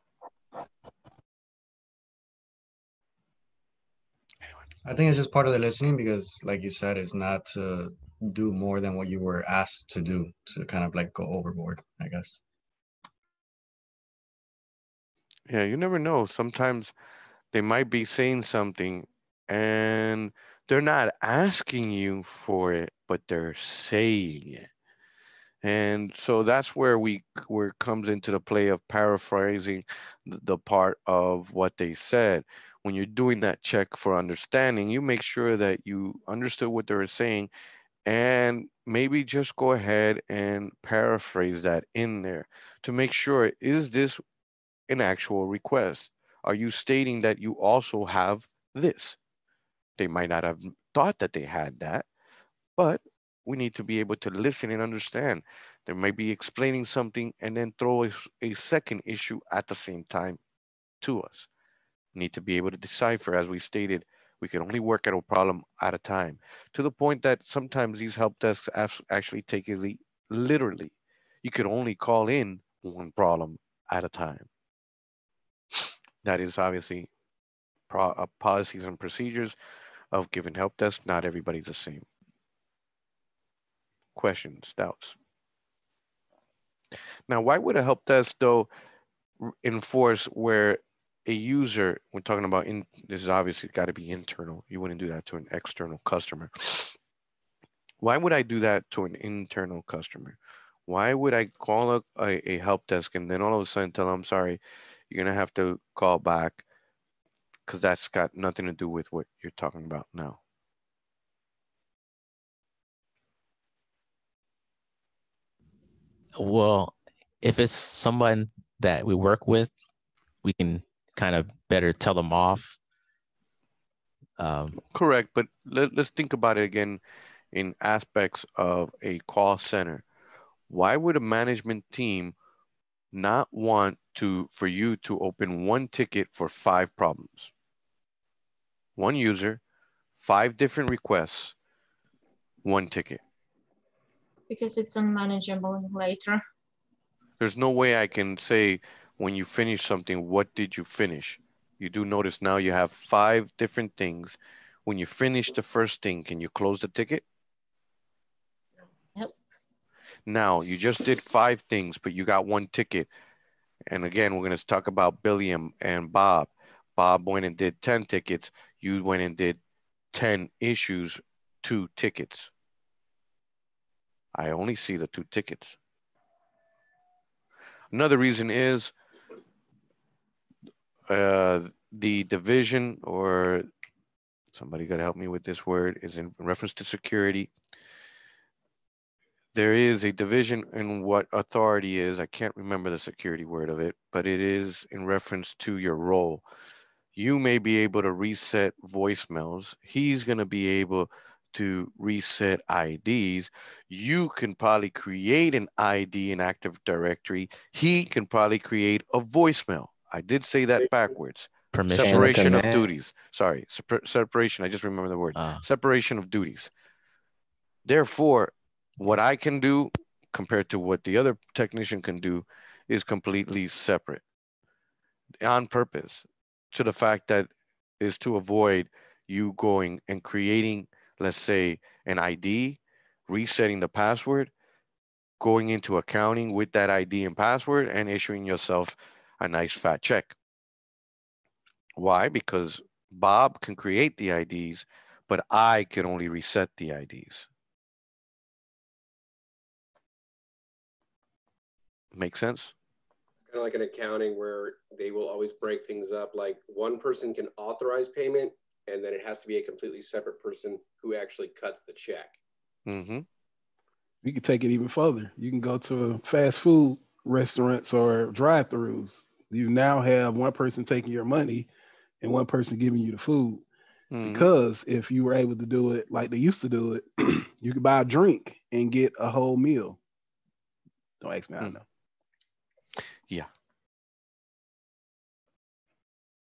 I think it's just part of the listening because, like you said, it's not to do more than what you were asked to do to kind of like go overboard, I guess. Yeah, you never know. Sometimes they might be saying something and they're not asking you for it, but they're saying it. And so that's where we where it comes into the play of paraphrasing the, the part of what they said. When you're doing that check for understanding, you make sure that you understood what they were saying and maybe just go ahead and paraphrase that in there to make sure is this an actual request? Are you stating that you also have this? They might not have thought that they had that, but we need to be able to listen and understand. They might be explaining something and then throw a, a second issue at the same time to us. We Need to be able to decipher, as we stated, we can only work at a problem at a time to the point that sometimes these help desks actually take it literally. You could only call in one problem at a time. That is obviously pro, uh, policies and procedures of giving help desk. Not everybody's the same. Questions, doubts? Now, why would a help desk though enforce where a user, we're talking about in this is obviously got to be internal. You wouldn't do that to an external customer. Why would I do that to an internal customer? Why would I call a, a, help desk and then all of a sudden tell them, I'm sorry, you're gonna have to call back because that's got nothing to do with what you're talking about now. Well, if it's someone that we work with, we can kind of better tell them off. Um, Correct, but let, let's think about it again in aspects of a call center. Why would a management team not want to for you to open one ticket for five problems? One user, five different requests, one ticket. Because it's unmanageable later. There's no way I can say when you finish something, what did you finish? You do notice now you have five different things. When you finish the first thing, can you close the ticket? Yep. Now you just did five things, but you got one ticket. And again, we're going to talk about Billy and, and Bob. Bob went and did 10 tickets. You went and did 10 issues, two tickets. I only see the two tickets. Another reason is uh, the division or somebody got to help me with this word, is in reference to security. There is a division in what authority is. I can't remember the security word of it, but it is in reference to your role. You may be able to reset voicemails. He's going to be able to reset IDs. You can probably create an ID in Active Directory. He can probably create a voicemail. I did say that backwards. Permission. Separation of duties. Sorry, separ- separation. I just remember the word. Ah. Separation of duties. Therefore, what I can do compared to what the other technician can do is completely separate on purpose to the fact that is to avoid you going and creating, let's say, an ID, resetting the password, going into accounting with that ID and password and issuing yourself a nice fat check. Why? Because Bob can create the IDs, but I can only reset the IDs. Make sense? Kind of like an accounting where they will always break things up. Like one person can authorize payment, and then it has to be a completely separate person who actually cuts the check. Mm-hmm. You can take it even further. You can go to fast food restaurants or drive-throughs. You now have one person taking your money and one person giving you the food. Mm-hmm. Because if you were able to do it like they used to do it, [clears throat] you could buy a drink and get a whole meal. Don't ask me, I don't know. Yeah.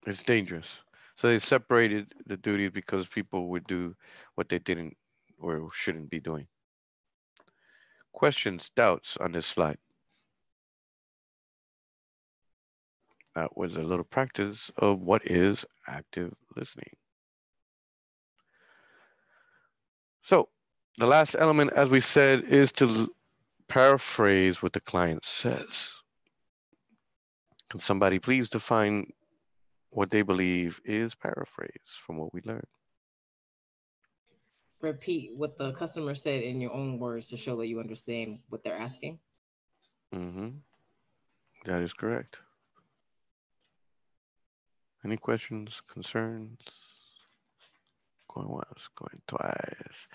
It's dangerous. So they separated the duties because people would do what they didn't or shouldn't be doing. Questions, doubts on this slide? That was a little practice of what is active listening. So the last element, as we said, is to paraphrase what the client says. Can somebody please define what they believe is paraphrase from what we learned? Repeat what the customer said in your own words to show that you understand what they're asking. Mm-hmm. That is correct. Any questions, concerns? Going once, going twice.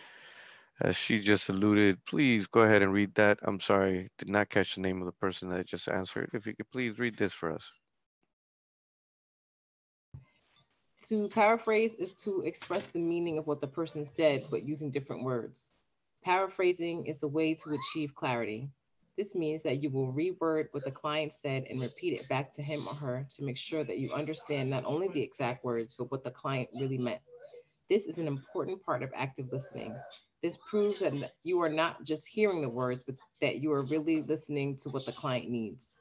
As she just alluded, please go ahead and read that. I'm sorry, did not catch the name of the person that just answered. If you could please read this for us. To paraphrase is to express the meaning of what the person said, but using different words. Paraphrasing is a way to achieve clarity. This means that you will reword what the client said and repeat it back to him or her to make sure that you understand not only the exact words, but what the client really meant. This is an important part of active listening. This proves that you are not just hearing the words, but that you are really listening to what the client needs.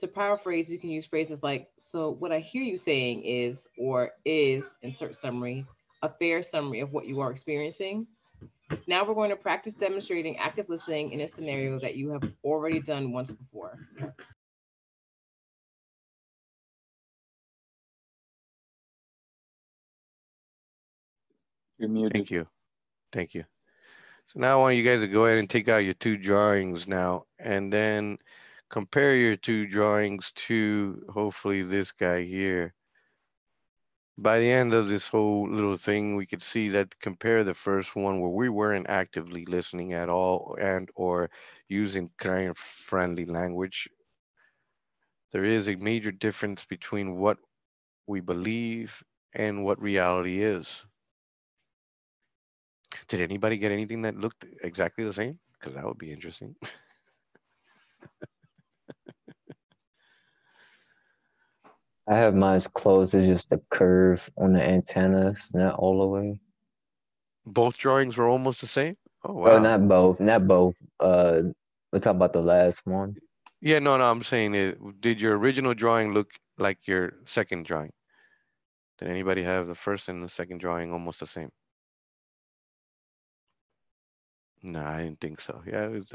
To paraphrase, you can use phrases like, so what I hear you saying is, or is, insert summary, a fair summary of what you are experiencing. Now we're going to practice demonstrating active listening in a scenario that you have already done once before. You're muted. Thank you. Thank you. So now I want you guys to go ahead and take out your two drawings now and then compare your two drawings to hopefully this guy here. By the end of this whole little thing, we could see that compare the first one where we weren't actively listening at all and or using client friendly language. There is a major difference between what we believe and what reality is. Did anybody get anything that looked exactly the same? Because that would be interesting. [laughs] I have mine as close as just the curve on the antennas, not all the way. Both drawings were almost the same? Oh, wow. Oh, not both, not both. Uh, we're talking about the last one. Yeah, no, no, I'm saying it. Did your original drawing look like your second drawing? Did anybody have the first and the second drawing almost the same? No, I didn't think so. Yeah, it was,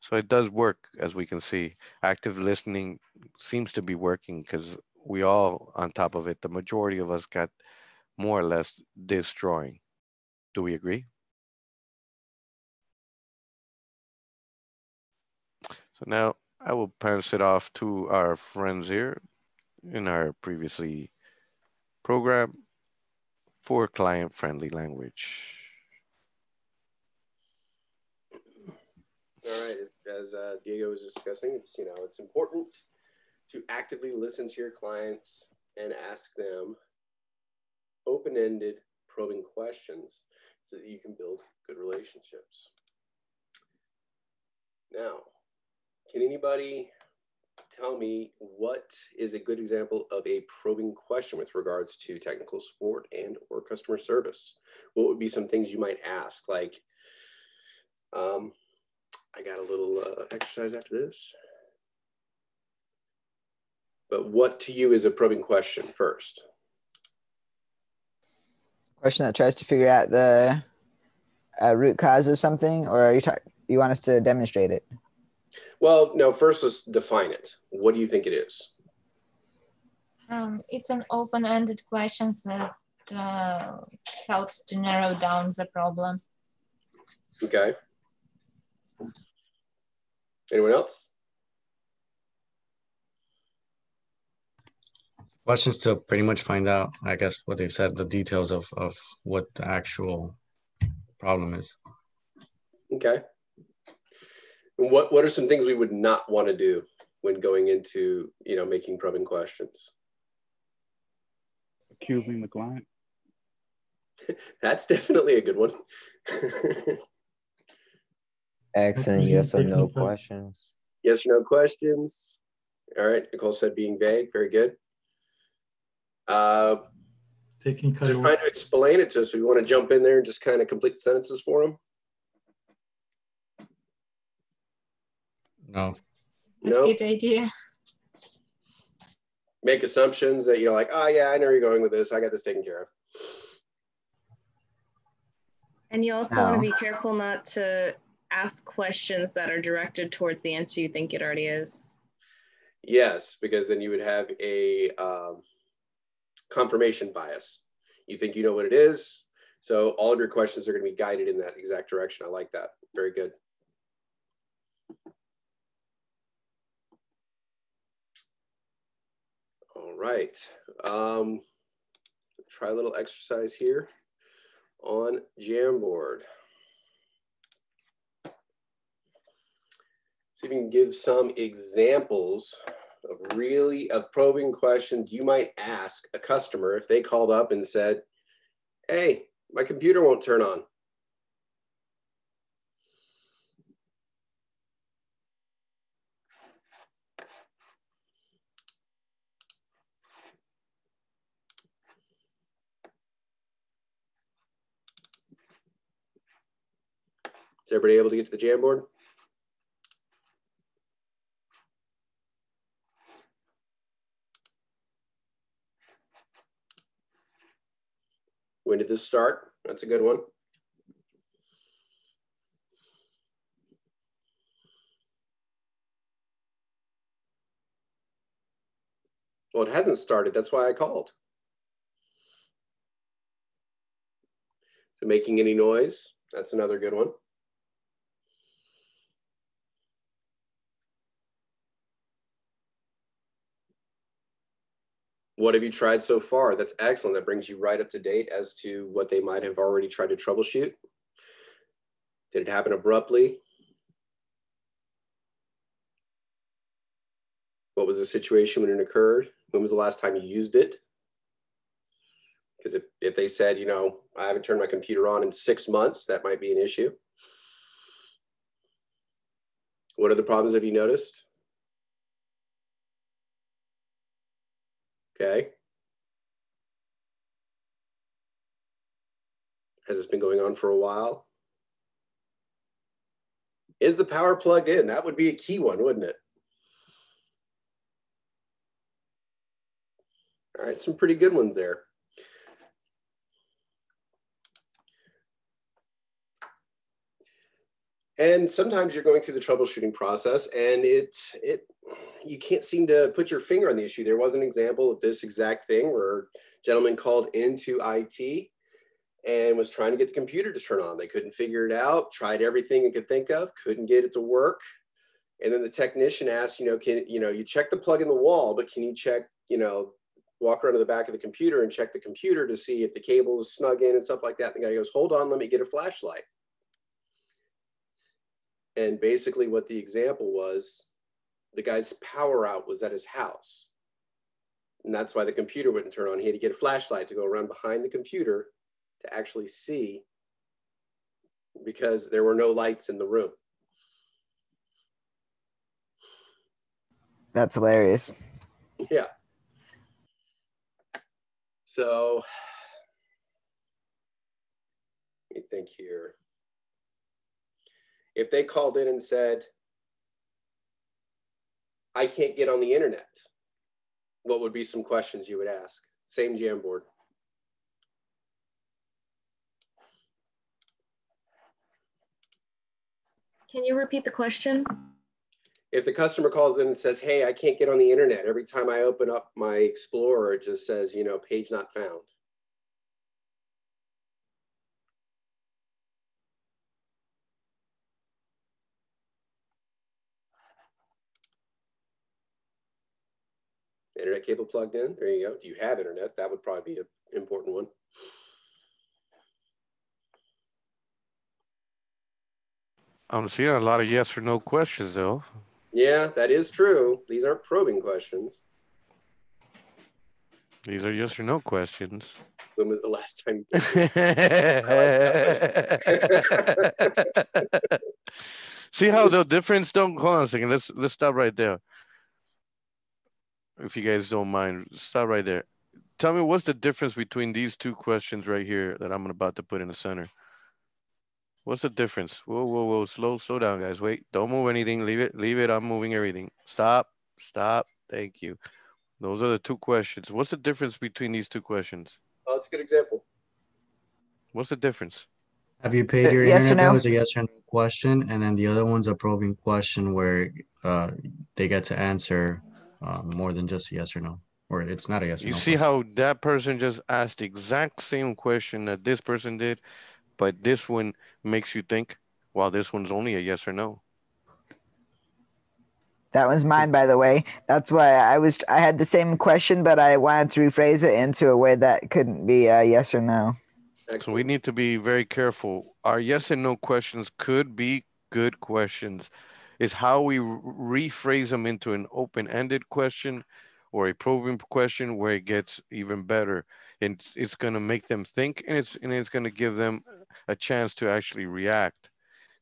so it does work, as we can see. Active listening seems to be working because we all, on top of it, the majority of us got more or less drawing. Do we agree? So now I will pass it off to our friends here in our previously program for client-friendly language. All right, as uh, Diego was discussing, it's, you know, it's important to actively listen to your clients and ask them open-ended probing questions so that you can build good relationships. Now, can anybody tell me what is a good example of a probing question with regards to technical support and or customer service? What would be some things you might ask? Like, um, I got a little uh, exercise after this. But what to you is a probing question first? Question that tries to figure out the uh, root cause of something, or are you ta- you want us to demonstrate it? Well, no, first let's define it. What do you think it is? Um, it's an open-ended question that uh, helps to narrow down the problem. Okay. Anyone else? Questions to pretty much find out, I guess, what they've said, the details of, of what the actual problem is. Okay. What, what are some things we would not want to do when going into, you know, making probing questions? Accusing the client. That's definitely a good one. [laughs] Asking yes or no questions. yes or no questions. All right. Nicole said being vague. Very good. Uh, Taking just trying to explain it to us. We want to jump in there and just kind of complete sentences for them. No. No. Good idea. Make assumptions that you're like, oh yeah, I know where you're going with this. I got this taken care of. And you also want to be careful not to ask questions that are directed towards the answer you think it already is. Yes, because then you would have a um, confirmation bias. You think you know what it is, so all of your questions are going to be guided in that exact direction. I like that. Very good. All right. Um, try a little exercise here on Jamboard. See if you can give some examples of really of probing questions you might ask a customer if they called up and said, "Hey, my computer won't turn on." Is everybody able to get to the Jamboard? When did this start? That's a good one. Well, it hasn't started. That's why I called. So making any noise, that's another good one. What have you tried so far? That's excellent. That brings you right up to date as to what they might have already tried to troubleshoot. Did it happen abruptly? What was the situation when it occurred? When was the last time you used it? Because if, if they said, you know, I haven't turned my computer on in six months, that might be an issue. What other problems have you noticed? Okay. Has this been going on for a while? Is the power plugged in? That would be a key one, wouldn't it? All right, some pretty good ones there. And sometimes you're going through the troubleshooting process and it, it, you can't seem to put your finger on the issue. There was an example of this exact thing where a gentleman called into IT and was trying to get the computer to turn on. They couldn't figure it out, tried everything they could think of, couldn't get it to work. And then the technician asked, you know, can, you know, you check the plug in the wall, but can you check, you know, walk around to the back of the computer and check the computer to see if the cable is snug in and stuff like that. And The guy goes, hold on, let me get a flashlight. And basically what the example was, the guy's power out was at his house. And that's why the computer wouldn't turn on. He had to get a flashlight to go around behind the computer to actually see because there were no lights in the room. That's hilarious. Yeah. So let me think here. If they called in and said, I can't get on the internet, what would be some questions you would ask? Same Jamboard. Can you repeat the question? If the customer calls in and says, hey, I can't get on the internet, every time I open up my Explorer, it just says, you know, page not found. Internet cable plugged in, there you go. Do you have internet? That would probably be an important one. I'm seeing a lot of yes or no questions though. Yeah, that is true. These aren't probing questions. These are yes or no questions. When was the last time? [laughs] [laughs] See how the difference don't hold on a second. Let's let's stop right there. If you guys don't mind, stop right there. Tell me what's the difference between these two questions right here that I'm about to put in the center. What's the difference? Whoa, whoa, whoa, slow, slow down, guys. Wait, don't move anything. Leave it, leave it. I'm moving everything. Stop, stop. Thank you. Those are the two questions. What's the difference between these two questions? Oh, it's a good example. What's the difference? Have you paid your yes or internet bill no? is a yes or no question, and then the other one's a probing question where uh, they get to answer uh, more than just a yes or no, or it's not a yes or no. You no. see question. how that person just asked the exact same question that this person did, but this one makes you think, while this one's only a yes or no. That one's mine, by the way. That's why I was. I had the same question, but I wanted to rephrase it into a way that couldn't be a yes or no. So we need to be very careful. Our yes and no questions could be good questions. Is how we rephrase them into an open-ended question or a probing question where it gets even better. And it's- it's gonna make them think and it's and it's gonna give them a chance to actually react.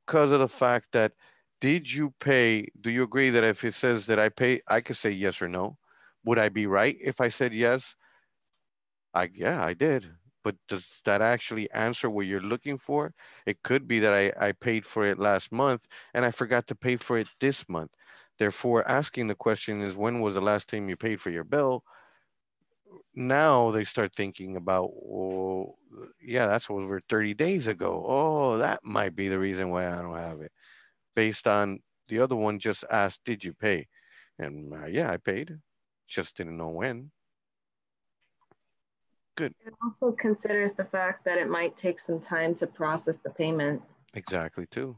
Because of the fact that did you pay? Do you agree that if it says that I pay, I could say yes or no? Would I be right if I said yes? I yeah, I did. But does that actually answer what you're looking for? It could be that I, I paid for it last month and I forgot to pay for it this month. Therefore, asking the question is when was the last time you paid for your bill? Now they start thinking about, oh, yeah, that's over 30 days ago. Oh, that might be the reason why I don't have it. Based on the other one just asked, did you pay? And uh, yeah, I paid. Just didn't know when. Good. It also considers the fact that it might take some time to process the payment. Exactly, too.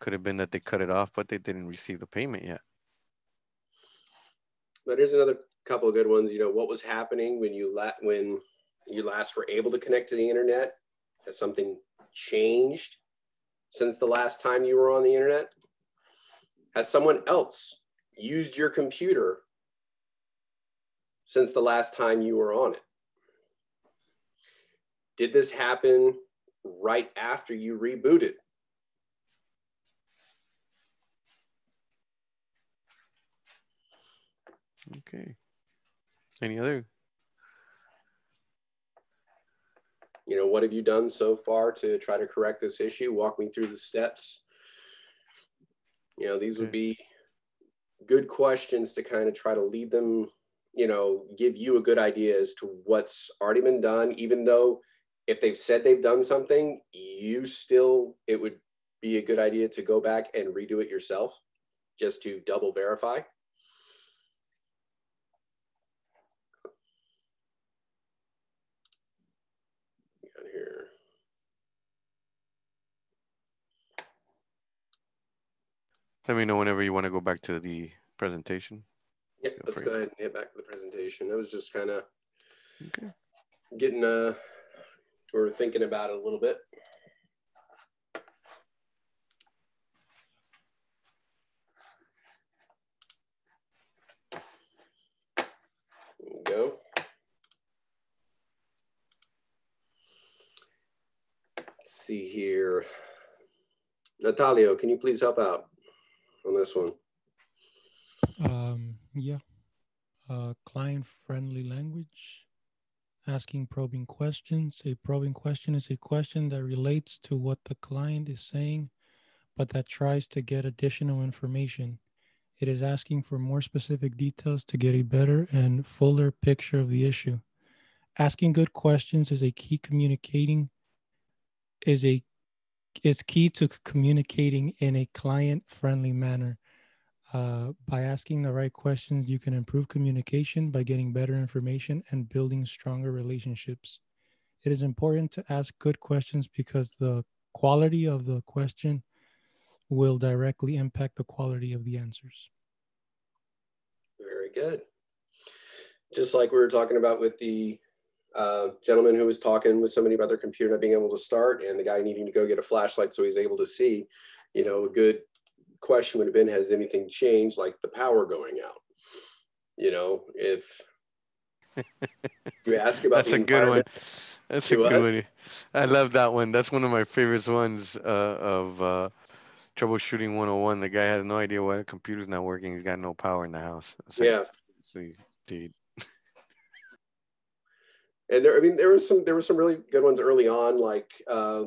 Could have been that they cut it off, but they didn't receive the payment yet. But here's another couple of good ones. You know, what was happening when you la- when you last were able to connect to the internet? Has something changed since the last time you were on the internet? Has someone else used your computer since the last time you were on it? Did this happen right after you rebooted? Okay. Any other? You know, what have you done so far to try to correct this issue? Walk me through the steps. You know, these would be good questions to kind of try to lead them, you know, give you a good idea as to what's already been done, even though if they've said they've done something, you still, it would be a good idea to go back and redo it yourself just to double verify. Let me know whenever you want to go back to the presentation. Yep, let's go ahead and hit back to the presentation. I was just kind of Okay. Getting uh, we're thinking about it a little bit. There we go. Let's see here. Natalio, can you please help out on this one? Um, yeah. Uh, client-friendly language. Asking probing questions. A probing question is a question that relates to what the client is saying, but that tries to get additional information. It is asking for more specific details to get a better and fuller picture of the issue. Asking good questions is a key communicating is a is key to communicating in a client-friendly manner. Uh, by asking the right questions, you can improve communication by getting better information and building stronger relationships. It is important to ask good questions because the quality of the question will directly impact the quality of the answers. Very good. Just like we were talking about with the uh, gentleman who was talking with somebody about their computer not being able to start and the guy needing to go get a flashlight so he's able to see, you know, a good question would have been, has anything changed like the power going out? You know, if you ask about That's the a good one. That's a Do good what? one. I love that one. That's one of my favorites ones uh, of uh, troubleshooting 101. The guy had no idea why the computer's not working. He's got no power in the house. Like, Yeah. So, dude. And there, I mean, there was some, there were some really good ones early on. Like uh,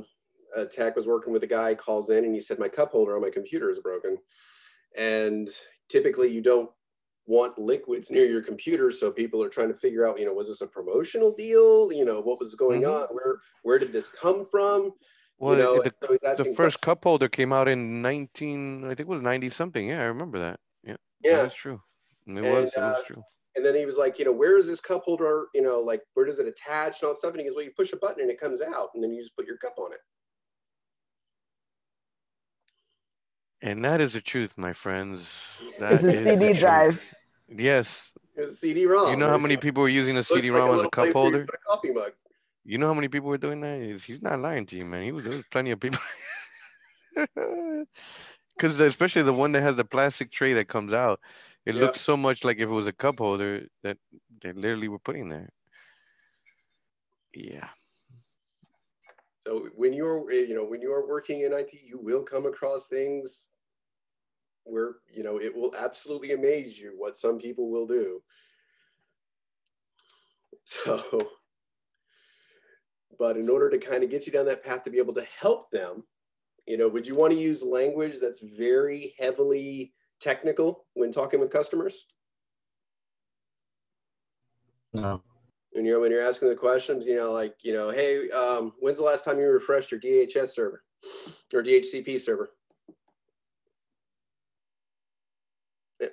a tech was working with a guy, calls in, and he said, "My cup holder on my computer is broken." And typically, you don't want liquids near your computer, so people are trying to figure out, you know, was this a promotional deal? You know, what was going Mhm. on? Where, where did this come from? Well, you know, the, so the first cup holder came out in 19, I think it was 90 something. Yeah, I remember that. Yeah. Yeah. That's true. It And, was, it uh, was true. And then he was like, you know, where is this cup holder? You know, like where does it attach and all that stuff? And he goes, well, you push a button and it comes out, and then you just put your cup on it. And that is the truth, my friends. [laughs] It's a is the CD truth. drive. Yes. It's a CD-ROM. You know how many people were using a looks like CD-ROM as a cup place where you holder? a coffee mug. You know how many people were doing that? He's- He's not lying to you, man. He was there was plenty of people. [laughs] Because especially the one that has the plastic tray that comes out, it Yeah. looks so much like if it was a cup holder that they literally were putting there. Yeah. So when you're, eh, you know, when you are working in IT, you will come across things where, you know, it will absolutely amaze you what some people will do. [laughs] So, but in order to kind of get you down that path to be able to help them, you know, would you want to use language that's very heavily technical when talking with customers? No. When you're when you're asking the questions, you know, like, you know, hey, um, when's the last time you refreshed your DHS server or DHCP server? Yeah.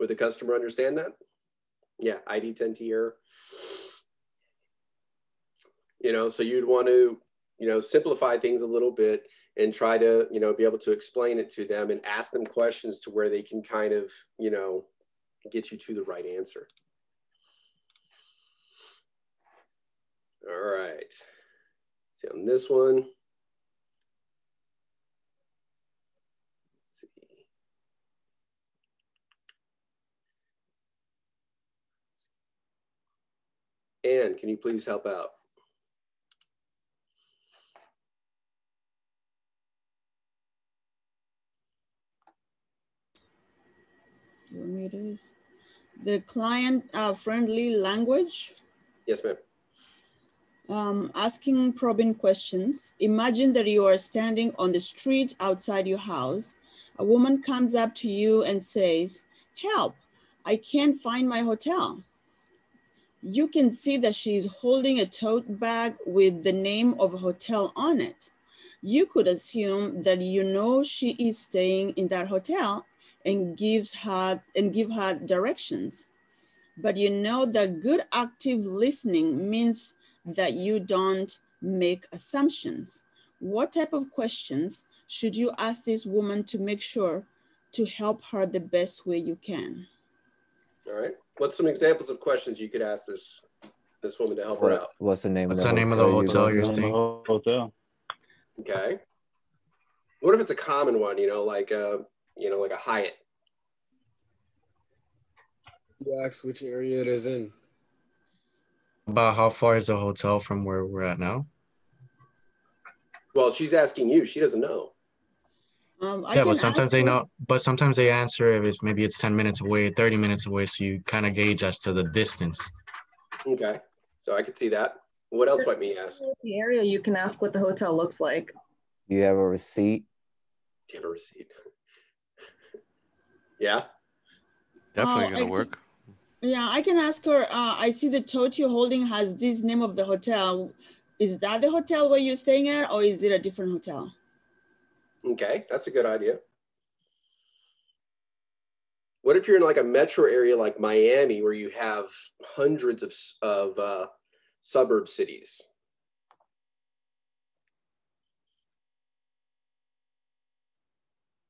Would the customer understand that? Yeah, ID 10T error. You know, so you'd want to, you know, simplify things a little bit and try to, you know, be able to explain it to them and ask them questions to where they can kind of, you know, get you to the right answer. All right. See on this one. See. Anne, can you please help out? You're muted. The client uh, friendly language, Yes, ma'am. um, asking probing questions. Imagine that you are standing on the street outside your house. A woman comes up to you and says, Help, I can't find my hotel. You can see that she's holding a tote bag with the name of a hotel on it. You could assume that you know she is staying in that hotel and gives her and give her directions. But you know that good active listening means that you don't make assumptions. What type of questions should you ask this woman to make sure to help her the best way you can? All right. What's some examples of questions you could ask this this woman to help her out. what's the name What's of the the name of hotel, the hotel you you're staying? Hotel. Okay. What if it's a common one? You know, like a you know, like a Hyatt. You ask which area it is in. About how far is the hotel from where we're at now? Well, she's asking you. She doesn't know. Um, I yeah, but sometimes they know. But sometimes they answer if it's maybe it's ten minutes away, thirty minutes away, so you kind of gauge as to the distance. Okay. So I could see that. What else might me ask? The area you can ask what the hotel looks like. Do you have a receipt? Do you have a receipt? Yeah. Definitely Oh, gonna I- work. Yeah, I can ask her. Uh, I see the tote you're holding has this name of the hotel. Is that the hotel where you're staying at, or is it a different hotel? Okay, that's a good idea. What if you're in like a metro area like Miami, where you have hundreds of of uh, suburb cities?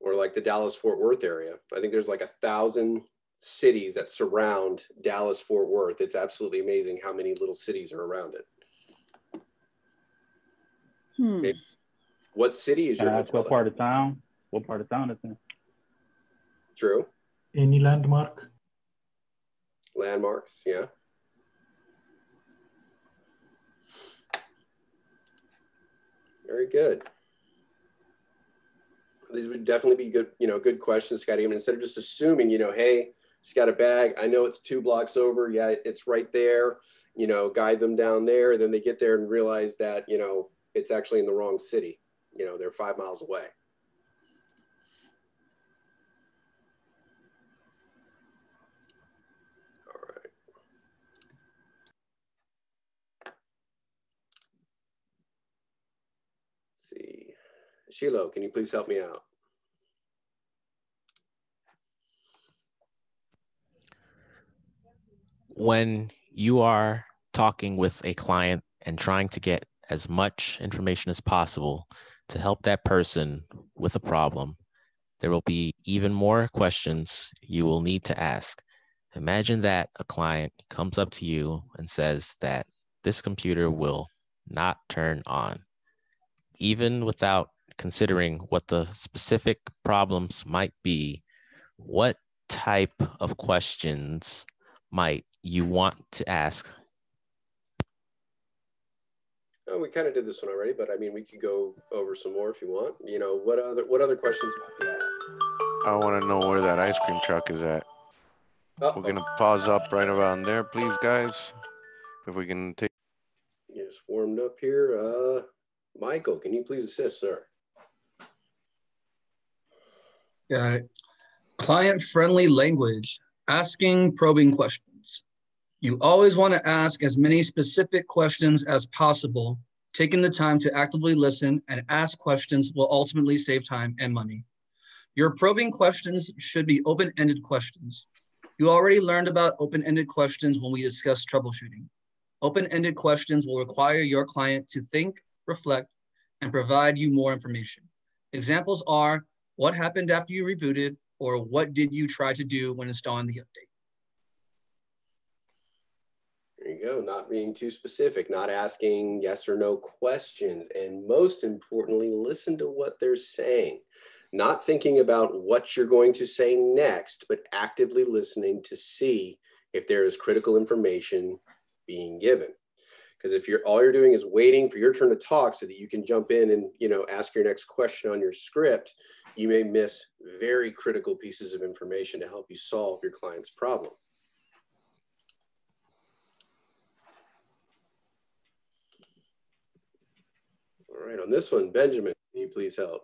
Or like the Dallas Fort Worth area. I think there's like a thousand cities that surround Dallas Fort Worth. It's absolutely amazing how many little cities are around it. Hmm. Maybe- What city is Can your I ask hotel? what part of town? What part of town is in? True. Any landmark? Landmarks, yeah. Very good. These would definitely be good, you know, good questions, Scotty. I mean, instead of just assuming, you know, hey, she's got a bag. I know it's two blocks over. Yeah, it's right there. You know, guide them down there. Then they get there and realize that, you know, it's actually in the wrong city. You know, they're five miles away. All right. See. Shiloh, can you please help me out? when you are talking with a client and trying to get as much information as possible to help that person with a problem, there will be even more questions you will need to ask. Imagine that a client comes up to you and says that this computer will not turn on. Even without considering what the specific problems might be, what type of questions might you want to ask? Oh, we kind of did this one already, but I mean, we could go over some more if you want. You know, what other what other questions? might you? I want to know where that ice cream truck is at. Uh-oh. We're gonna pause up right around there, please, guys. If we can take. You just warmed up here. Uh, Michael, can you please assist, sir? Got it. Client-friendly language, asking probing questions. You always want to ask as many specific questions as possible. Taking the time to actively listen and ask questions will ultimately save time and money. Your probing questions should be open-ended questions. You already learned about open-ended questions when we discussed troubleshooting. Open-ended questions will require your client to think, reflect, and provide you more information. Examples are, what happened after you rebooted, or what did you try to do when installing the update? There you go. Not being too specific, not asking yes or no questions. And most importantly, listen to what they're saying. Not thinking about what you're going to say next, but actively listening to see if there is critical information being given. Because if you're all you're doing is waiting for your turn to talk so that you can jump in and you know ask your next question on your script, you may miss very critical pieces of information to help you solve your client's problem. All right, on this one, Benjamin, can you please help?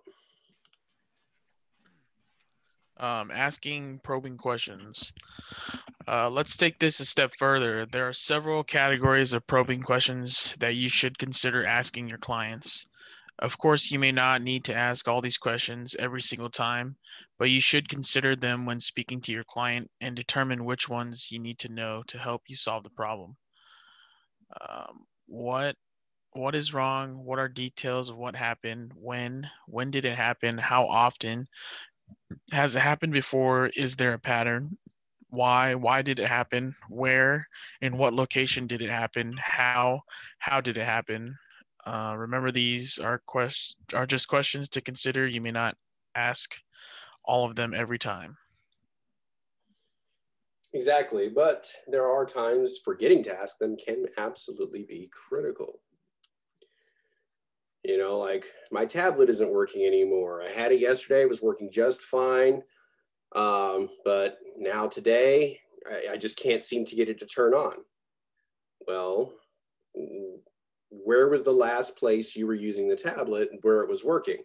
um, asking probing questions. Uh, let's take this a step further. There are several categories of probing questions that you should consider asking your clients. Of course, you may not need to ask all these questions every single time, but you should consider them when speaking to your client and determine which ones you need to know to help you solve the problem. Um, what what is wrong? What are details of what happened? When? When did it happen? How often? Has it happened before? Is there a pattern? why why did it happen where in what location did it happen how how did it happen uh, remember these are quest are just questions to consider you may not ask all of them every time Exactly, but there are times forgetting to ask them can absolutely be critical. You know, like my tablet isn't working anymore. I had it yesterday, it was working just fine. Um, but now today, I, I just can't seem to get it to turn on. Well, where was the last place you were using the tablet where it was working?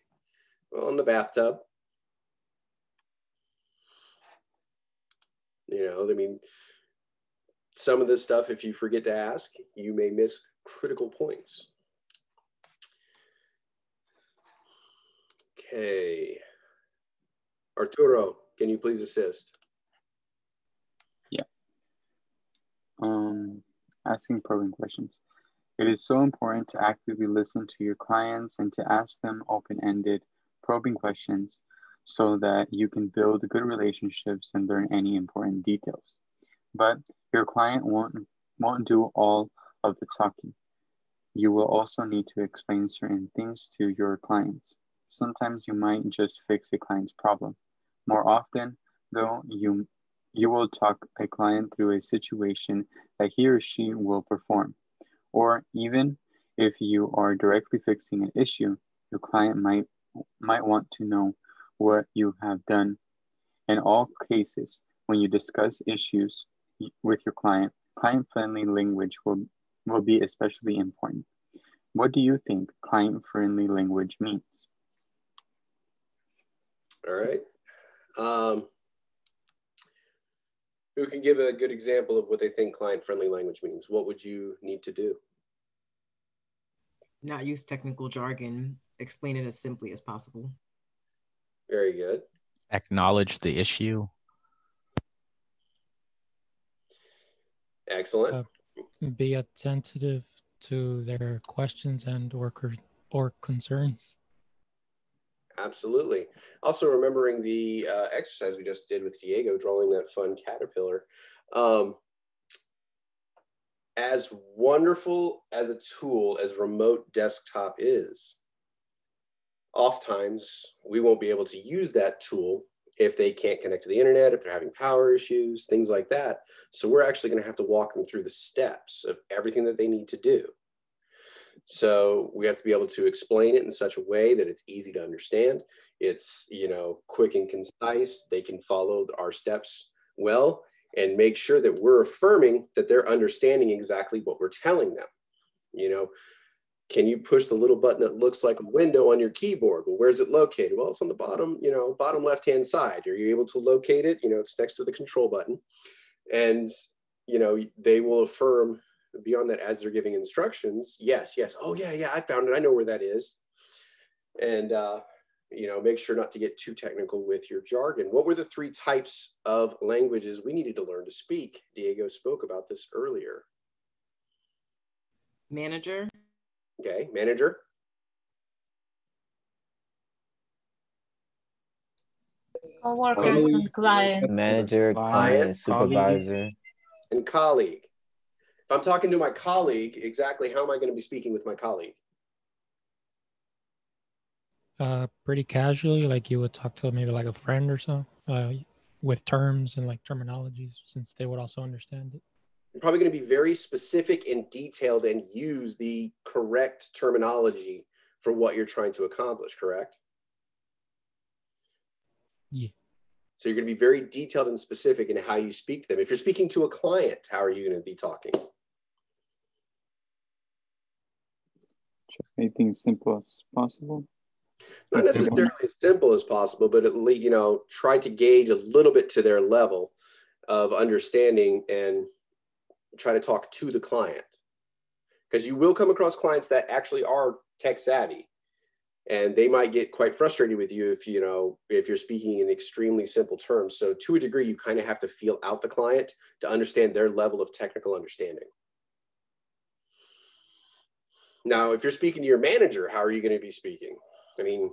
Well, in the bathtub. You know, I mean, some of this stuff, if you forget to ask, you may miss critical points. Okay. Arturo, can you please assist? Yeah. Um, asking probing questions. It is so important to actively listen to your clients and to ask them open-ended probing questions so that you can build good relationships and learn any important details. But your client won't, won't do all of the talking. You will also need to explain certain things to your clients. Sometimes you might just fix a client's problem. More often, though, you, you will talk a client through a situation that he or she will perform. Or even if you are directly fixing an issue, your client might, might want to know what you have done. In all cases, when you discuss issues with your client, client-friendly language will, will be especially important. What do you think client-friendly language means? All right. Um, who can give a good example of what they think client-friendly language means? What would you need to do? Not use technical jargon. Explain it as simply as possible. Very good. Acknowledge the issue. Excellent. Uh, be attentive to their questions and or or concerns. Absolutely. Also remembering the uh, exercise we just did with Diego, drawing that fun caterpillar. Um, as wonderful as a tool as remote desktop is, oftentimes we won't be able to use that tool if they can't connect to the internet, if they're having power issues, things like that. So we're actually going to have to walk them through the steps of everything that they need to do. So we have to be able to explain it in such a way that it's easy to understand. It's, you know, quick and concise. They can follow our steps well and make sure that we're affirming that they're understanding exactly what we're telling them. You know, can you push the little button that looks like a window on your keyboard? Well, where's it located? Well, it's on the bottom, you know, bottom left-hand side. Are you able to locate it? You know, it's next to the control button. And, you know, they will affirm beyond that as they're giving instructions. Yes, yes. Oh, yeah, yeah, I found it. I know where that is. And, uh, you know, make sure not to get too technical with your jargon. What were the three types of languages we needed to learn to speak? Diego spoke about this earlier. Manager, Okay, manager. Coworkers Colleague. and clients. Manager, client, supervisor. and colleague. I'm talking to my colleague, exactly how am I going to be speaking with my colleague? Uh, pretty casually, like you would talk to maybe like a friend or so, uh, with terms and like terminologies, since they would also understand it. You're probably going to be very specific and detailed and use the correct terminology for what you're trying to accomplish, correct? Yeah. So you're going to be very detailed and specific in how you speak to them. If you're speaking to a client, how are you going to be talking? Just make things simple as possible. Not necessarily as simple as possible, but at least, you know, try to gauge a little bit to their level of understanding and try to talk to the client. Because you will come across clients that actually are tech savvy and they might get quite frustrated with you if you know if you're speaking in extremely simple terms so to a degree you kind of have to feel out the client to understand their level of technical understanding now if you're speaking to your manager how are you going to be speaking i mean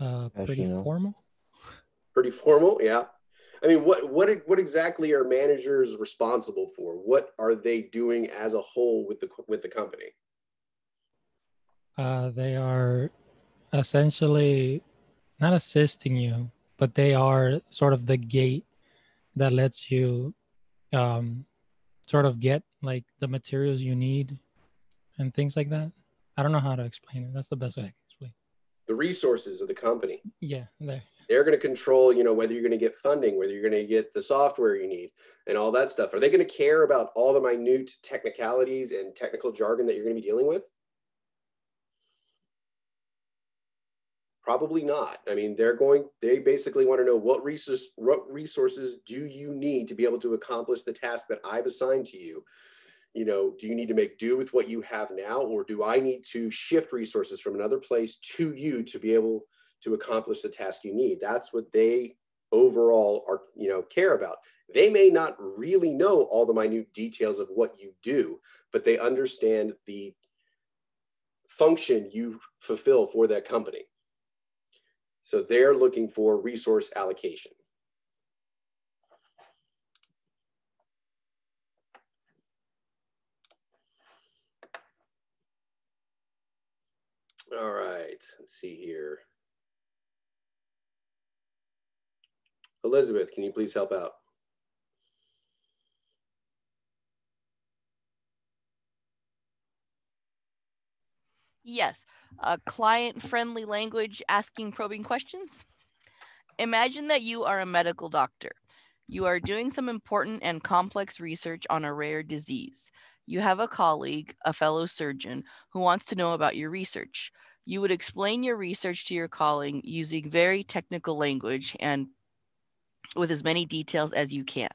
Uh, pretty you know. formal. Pretty formal, yeah. I mean, what what what exactly are managers responsible for? What are they doing as a whole with the with the company? Uh, they are essentially not assisting you, but they are sort of the gate that lets you um, sort of get like the materials you need and things like that. I don't know how to explain it. That's the best way I can explain. The resources of the company. Yeah, there. They're going to control, you know, whether you're going to get funding, whether you're going to get the software you need, and all that stuff. Are they going to care about all the minute technicalities and technical jargon that you're going to be dealing with? Probably not. I mean, they're going, they basically want to know what resources, what resources do you need to be able to accomplish the task that I've assigned to you? You know, do you need to make do with what you have now, or do I need to shift resources from another place to you to be able to accomplish the task you need? That's what they overall are, you know, care about. They may not really know all the minute details of what you do, but they understand the function you fulfill for that company. So they're looking for resource allocation. All right, let's see here. Elizabeth, can you please help out? Yes, a client-friendly language asking probing questions. Imagine that you are a medical doctor. You are doing some important and complex research on a rare disease. You have a colleague, a fellow surgeon, who wants to know about your research. You would explain your research to your colleague using very technical language and with as many details as you can.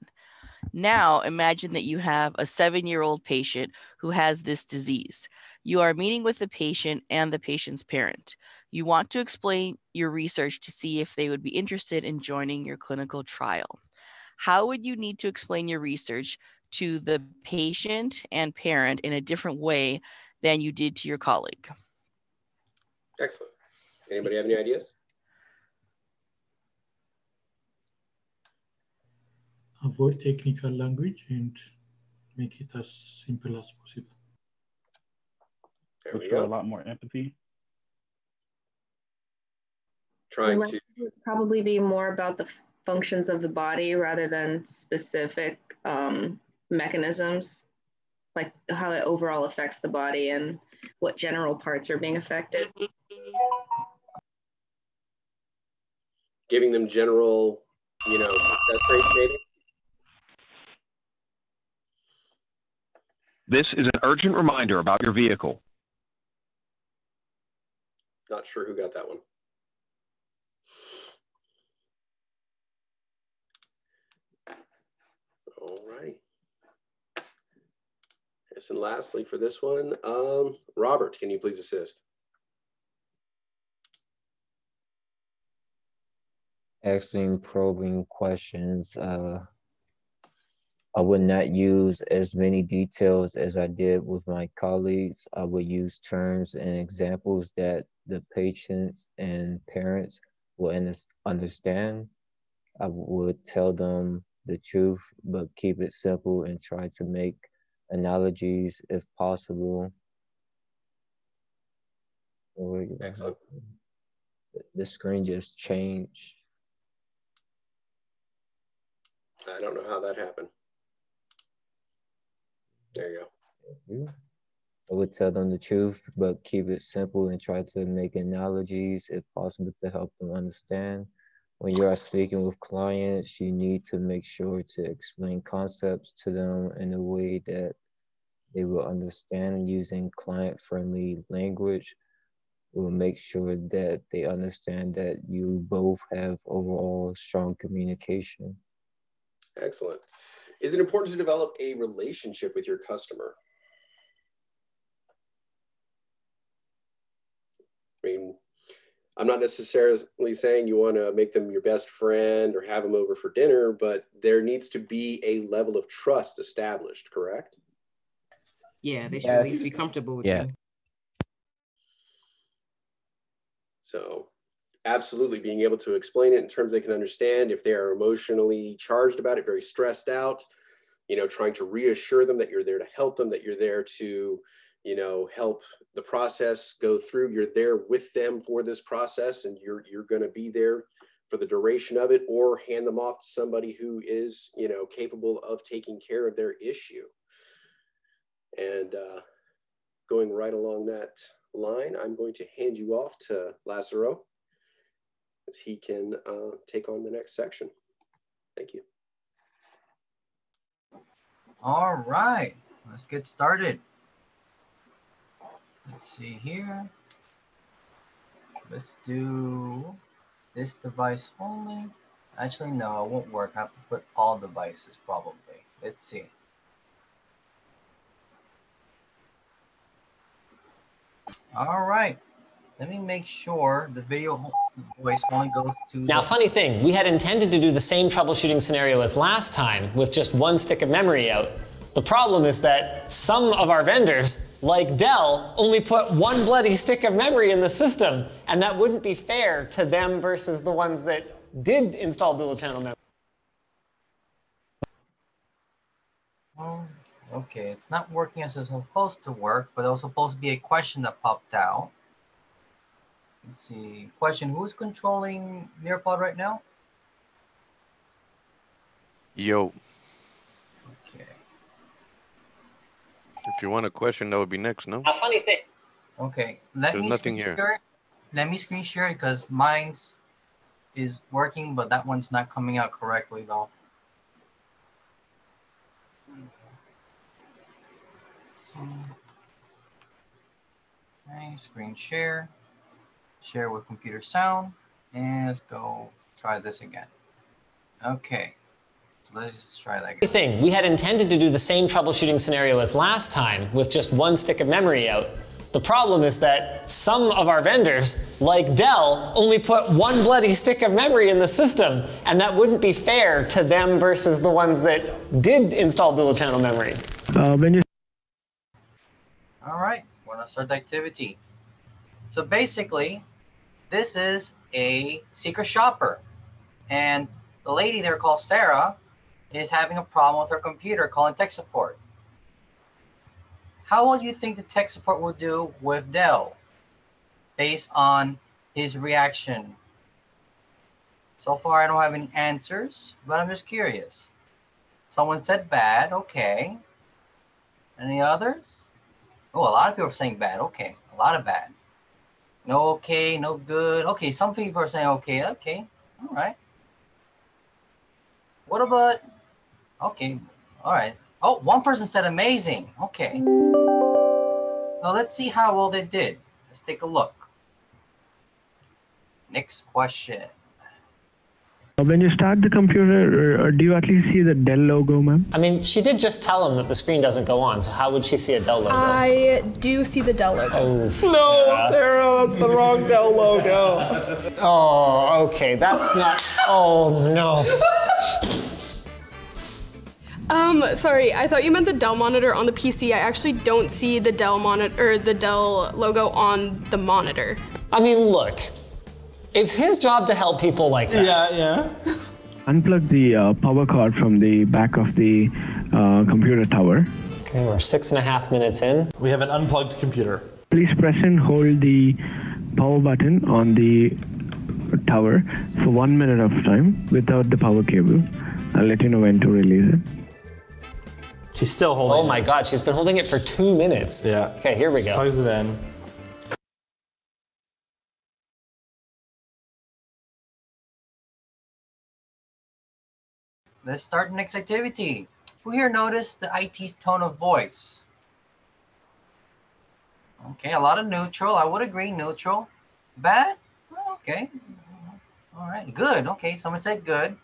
Now, imagine that you have a seven year old patient who has this disease. You are meeting with the patient and the patient's parent. You want to explain your research to see if they would be interested in joining your clinical trial. How would you need to explain your research to the patient and parent in a different way than you did to your colleague? Excellent. Anybody have any ideas? avoid technical language and make it as simple as possible. There we show go. a lot more empathy. Trying to, probably be more about the functions of the body rather than specific um, mechanisms, like how it overall affects the body and what general parts are being affected. giving them general, you know, success rates maybe. This is an urgent reminder about your vehicle. Not sure who got that one. All right. Yes, and lastly for this one, um, Robert, can you please assist? asking probing questions. Uh, I would not use as many details as I did with my colleagues. I would use terms and examples that the patients and parents will understand. I would tell them the truth, but keep it simple and try to make analogies if possible. Excellent. The screen just changed. I don't know how that happened. There you go. I would tell them the truth, but keep it simple and try to make analogies if possible to help them understand. When you are speaking with clients, you need to make sure to explain concepts to them in a way that they will understand using client friendly language. Will make sure that they understand that you both have overall strong communication. Excellent. Is it important to develop a relationship with your customer? I mean, I'm not necessarily saying you want to make them your best friend or have them over for dinner, but there needs to be a level of trust established, correct? Yeah, they should at least be comfortable with Yeah. you. So absolutely being able to explain it in terms they can understand. If they are emotionally charged about it, very stressed out, you know, trying to reassure them that you're there to help them, that you're there to, you know, help the process go through. You're there with them for this process, and you're you're going to be there for the duration of it, or hand them off to somebody who is, you know, capable of taking care of their issue. And uh, going right along that line, I'm going to hand you off to Lazaro as he can uh, take on the next section. Thank you. All right, let's get started. Let's see here. Let's do this device only. Actually, no, it won't work. I have to put all devices probably. Let's see. All right. Let me make sure the video voice only goes to. Now, funny thing, we had intended to do the same troubleshooting scenario as last time with just one stick of memory out. The problem is that some of our vendors, like Dell, only put one bloody stick of memory in the system, and that wouldn't be fair to them versus the ones that did install dual channel memory. Oh, okay, it's not working as it's supposed to work, but there was supposed to be a question that popped out. Let's see. Question Who's controlling Nearpod right now? Yo, Okay. If you want a question, that would be next, no? A funny thing. Okay. Let There's me nothing screen here. share. Let me screen share because mine's is working, but that one's not coming out correctly though. So, okay, screen share, share with computer sound, and let's go try this again. Okay, so let's just try that again. thing. We had intended to do the same troubleshooting scenario as last time with just one stick of memory out. The problem is that some of our vendors, like Dell, only put one bloody stick of memory in the system, and that wouldn't be fair to them versus the ones that did install dual channel memory. Uh, All right, we're gonna start the activity. So basically, this is a secret shopper, and the lady there called Sarah is having a problem with her computer calling tech support. How will you think the tech support will do with Dell based on his reaction? So far, I don't have any answers, but I'm just curious. Someone said bad, okay. Any others? Oh, a lot of people are saying bad. Okay, a lot of bad. No okay, no good. Okay, some people are saying okay, okay, all right. What about? Okay, all right. Oh, one person said amazing. Okay. Well, let's see how well they did. Let's take a look. Next question. When you start the computer, uh, do you at least see the Dell logo, ma'am? I mean, she did just tell him that the screen doesn't go on, so how would she see a Dell logo? I do see the Dell logo. Oh, No, Sarah, that's the wrong Dell logo. Oh, okay, that's not. Oh no. Um, sorry, I thought you meant the Dell monitor on the PC. I actually don't see the Dell monitor or the Dell logo on the monitor. I mean, look, it's his job to help people like that. Yeah, yeah. Unplug the uh, power cord from the back of the uh, computer tower. Okay, we're six and a half minutes in. We have an unplugged computer. Please press and hold the power button on the tower for one minute of time without the power cable. I'll let you know when to release it. She's still holding. Oh my God, she's been holding it for two minutes. Yeah. Okay, here we go. Close it in. Let's start the next activity. Who here noticed the IT's tone of voice? Okay, a lot of neutral. I would agree, neutral. Bad? Okay. All right, good. Okay, someone said good.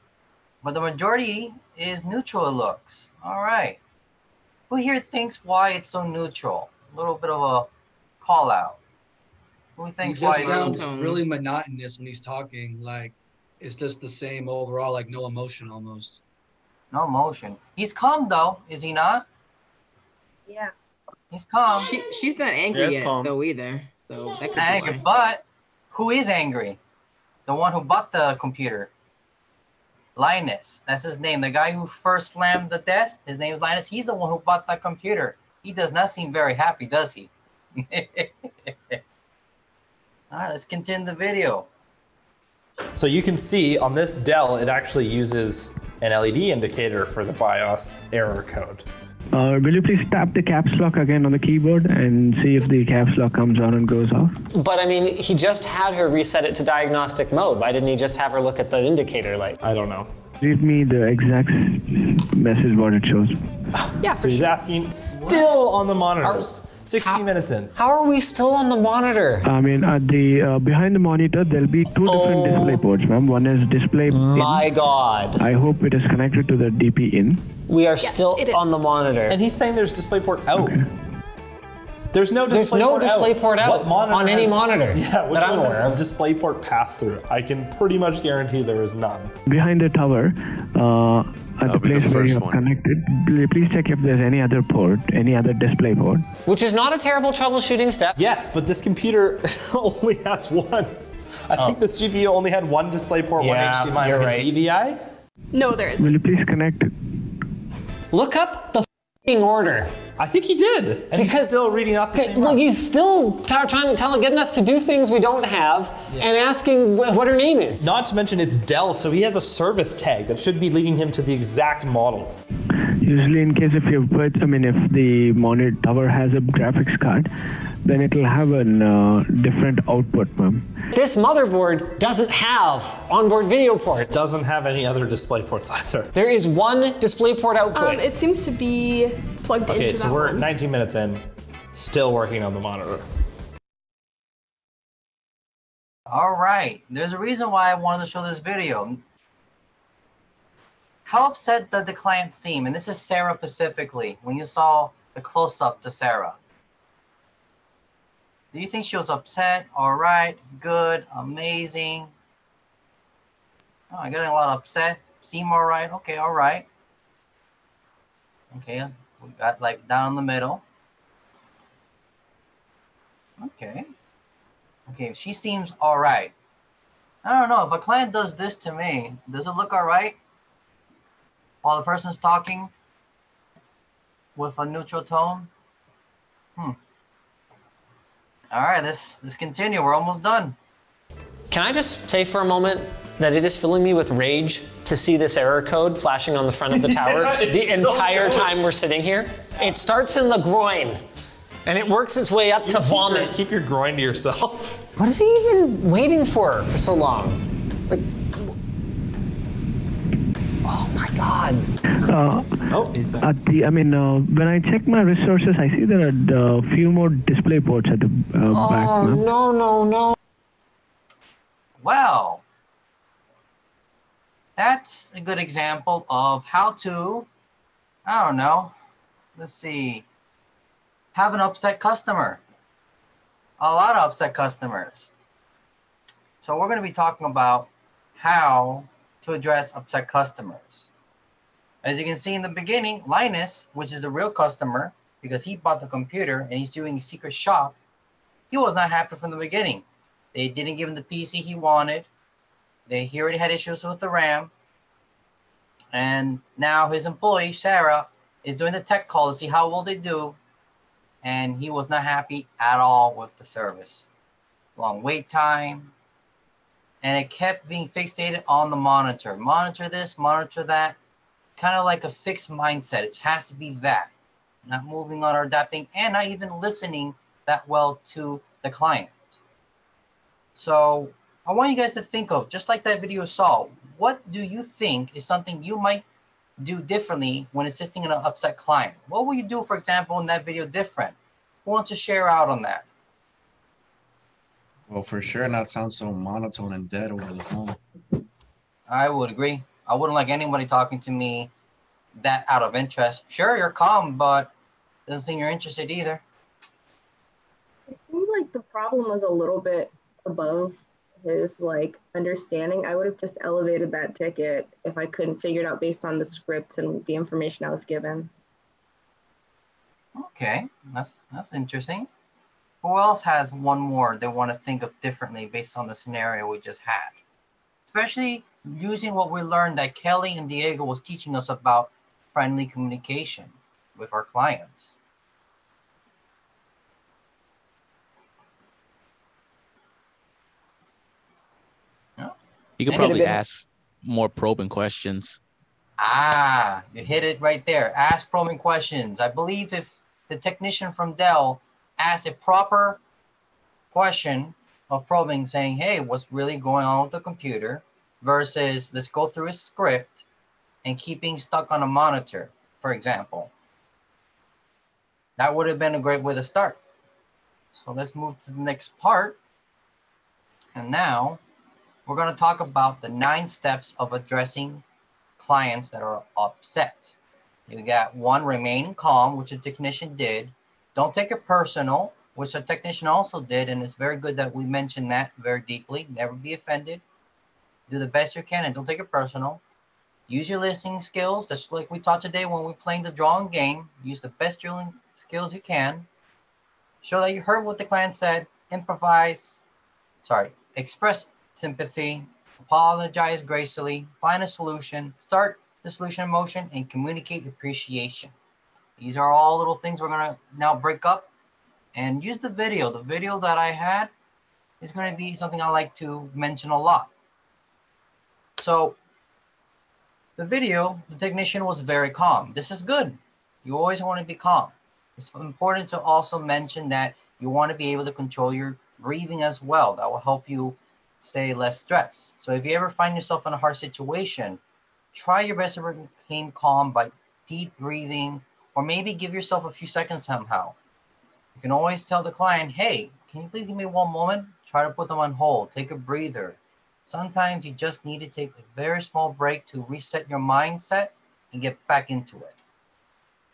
But the majority is neutral it looks. All right. Who here thinks why it's so neutral? A little bit of a call out. Who He thinks why just it's sounds really monotonous when he's talking. Like it's just the same overall, like no emotion almost. no emotion? He's calm though, is he not? Yeah. He's calm. She, she's not angry yet calm. though either. So that could be angry, why. but who is angry? the one who bought the computer. Linus, that's his name. The guy who first slammed the desk, his name is Linus. He's the one who bought that computer. He does not seem very happy, does he? [laughs] All right, let's continue the video. So you can see on this Dell, it actually uses an LED indicator for the BIOS error code. Uh, will you please tap the caps lock again on the keyboard and see if the caps lock comes on and goes off? But I mean, he just had her reset it to diagnostic mode. Why didn't he just have her look at the indicator light? I don't know. Read me the exact message what it shows. Yeah, So he's asking still on the monitors. 16 minutes in. How are we still on the monitor? I mean, at the uh, behind the monitor, there'll be two different display ports, ma'am. One is display. My in. God. I hope it is connected to the DP in. We are still on the monitor. And he's saying there's DisplayPort out. There's no There's DisplayPort no out. DisplayPort out What monitor on any has- monitor [laughs] Yeah, which that I'm one has aware of. DisplayPort pass through? I can pretty much guarantee there is none. Behind the tower, uh, at the be the place where first you have one. connected, pl- please check if there's any other port, any other display port. Which is not a terrible troubleshooting step. Yes, but this computer [laughs] only has one. I think this GPU only had one DisplayPort, Yeah, one HDMI, you're like right. a DVI. No, there isn't. Will you please connect it? Look up the fing order. I think he did, and he's still reading off the Okay, same well, he's still t- trying to tell, getting us to do things we don't have, and asking wh- what her name is. Not to mention it's Dell, so he has a service tag that should be leading him to the exact model. Usually, in case if you put, I mean, if the monitor tower has a graphics card, then it'll have a uh, different output, ma'am. This motherboard doesn't have onboard video ports. Doesn't have any other display ports either. There is one display DisplayPort output. Um, it seems to be plugged Okay, into so that we're one. 19 minutes in, still working on the monitor. All right, there's a reason why I wanted to show this video. How upset did the client seem? And this is Sarah specifically, when you saw the close-up to Sarah. Do you think she was upset? All right, good, amazing. Oh, I got a lot upset. Seem all right. Okay, all right. Okay, we got like down the middle. Okay. Okay, she seems all right. I don't know if a client does this to me. Does it look all right while the person's talking with a neutral tone? Hmm. All right, let's let's continue. We're almost done. Can I just say for a moment that it is filling me with rage to see this error code flashing on the front of the [laughs] tower Yeah, the entire going. time we're sitting here? It starts in the groin and it works its way up to Keep your- vomit. Keep your groin to yourself. [laughs] What is he even waiting for for so long? Like, oh my god. Uh, oh, At the, I mean, uh, when I check my resources, I see there are a few more display ports at the uh, back, Oh no no no. Well, that's a good example of how to, I don't know, let's see, have an upset customer. A lot of upset customers. So we're going to be talking about how to address upset customers. As you can see in the beginning, Linus, which is the real customer, because he bought the computer and he's doing a secret shop, he was not happy from the beginning. They didn't give him the PC he wanted. They he already had issues with the RAM. And now his employee, Sarah, is doing the tech call to see how well they do. And he was not happy at all with the service. Long wait time. And it kept being fixated on the monitor. Monitor this, monitor that. Kind of like a fixed mindset. It has to be that. Not moving on or adapting and not even listening that well to the client. So I want you guys to think of, just like that video saw, what do you think is something you might do differently when assisting an upset client? What will you do, for example, in that video different? Who wants to share out on that? Well, for sure, not sound so monotone and dead over the phone. I would agree. I wouldn't like anybody talking to me that out of interest. Sure, you're calm, but doesn't seem you're interested either. It seemed like the problem was a little bit above his like understanding. I would have just elevated that ticket if I couldn't figure it out based on the script and the information I was given. Okay, that's that's interesting. Who else has one more they want to think of differently based on the scenario we just had? especially using what we learned that Kelly and Diego was teaching us about friendly communication with our clients. You could probably ask more probing questions. Ah, you hit it right there. Ask probing questions. I believe if the technician from Dell asks a proper question of probing, saying, hey, what's really going on with the computer, versus let's go through a script and keeping stuck on a monitor, for example. That would have been a great way to start. So let's move to the next part. And now we're going to talk about the nine steps of addressing clients that are upset. You got one, remain calm, which a technician did. Don't take it personal, which a technician also did. And it's very good that we mentioned that very deeply. Never be offended. Do the best you can and don't take it personal. Use your listening skills, just like we taught today when we're playing the drawing game. Use the best drilling skills you can. Show that you heard what the client said. Improvise. Sorry, express sympathy. Apologize gracefully. Find a solution. Start the solution in motion and communicate appreciation. These are all little things we're gonna now break up and use the video. The video that I had is gonna be something I like to mention a lot. So the video, the technician was very calm. This is good. You always want to be calm. It's important to also mention that you want to be able to control your breathing as well. That will help you stay less stressed. So if you ever find yourself in a hard situation, try your best to remain calm by deep breathing or maybe give yourself a few seconds somehow. You can always tell the client, hey, can you please give me one moment? Try to put them on hold, take a breather. Sometimes you just need to take a very small break to reset your mindset and get back into it.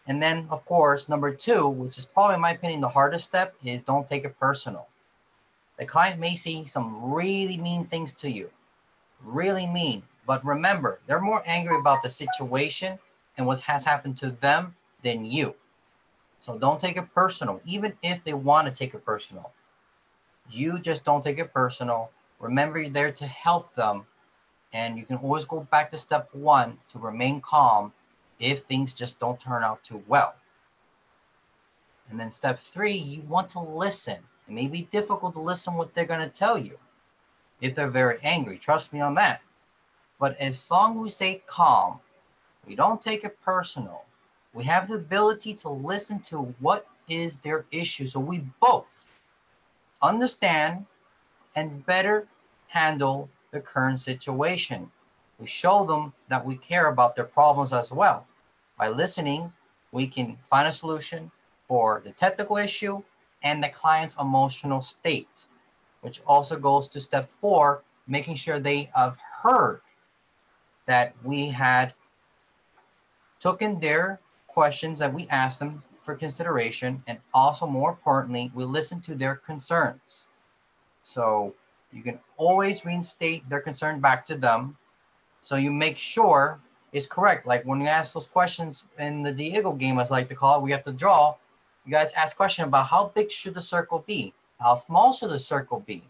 And then, of course, number two, which is probably, in my opinion, the hardest step, is don't take it personal. The client may say some really mean things to you, really mean. But remember, they're more angry about the situation and what has happened to them than you. So don't take it personal, even if they want to take it personal. You just don't take it personal. Remember, you're there to help them. And you can always go back to step one to remain calm if things just don't turn out too well. And then step three, you want to listen. It may be difficult to listen what they're going to tell you if they're very angry. Trust me on that. But as long as we stay calm, we don't take it personal. We have the ability to listen to what is their issue so we both understand and better handle the current situation. We show them that we care about their problems as well. By listening, we can find a solution for the technical issue and the client's emotional state, which also goes to step four, making sure they have heard that we had taken their questions that we asked them for consideration, and also more importantly, we listened to their concerns. So you can always reinstate their concern back to them. So you make sure it's correct. Like when you ask those questions in the Diego game, as I like to call it, we have to draw. You guys ask question about how big should the circle be? How small should the circle be?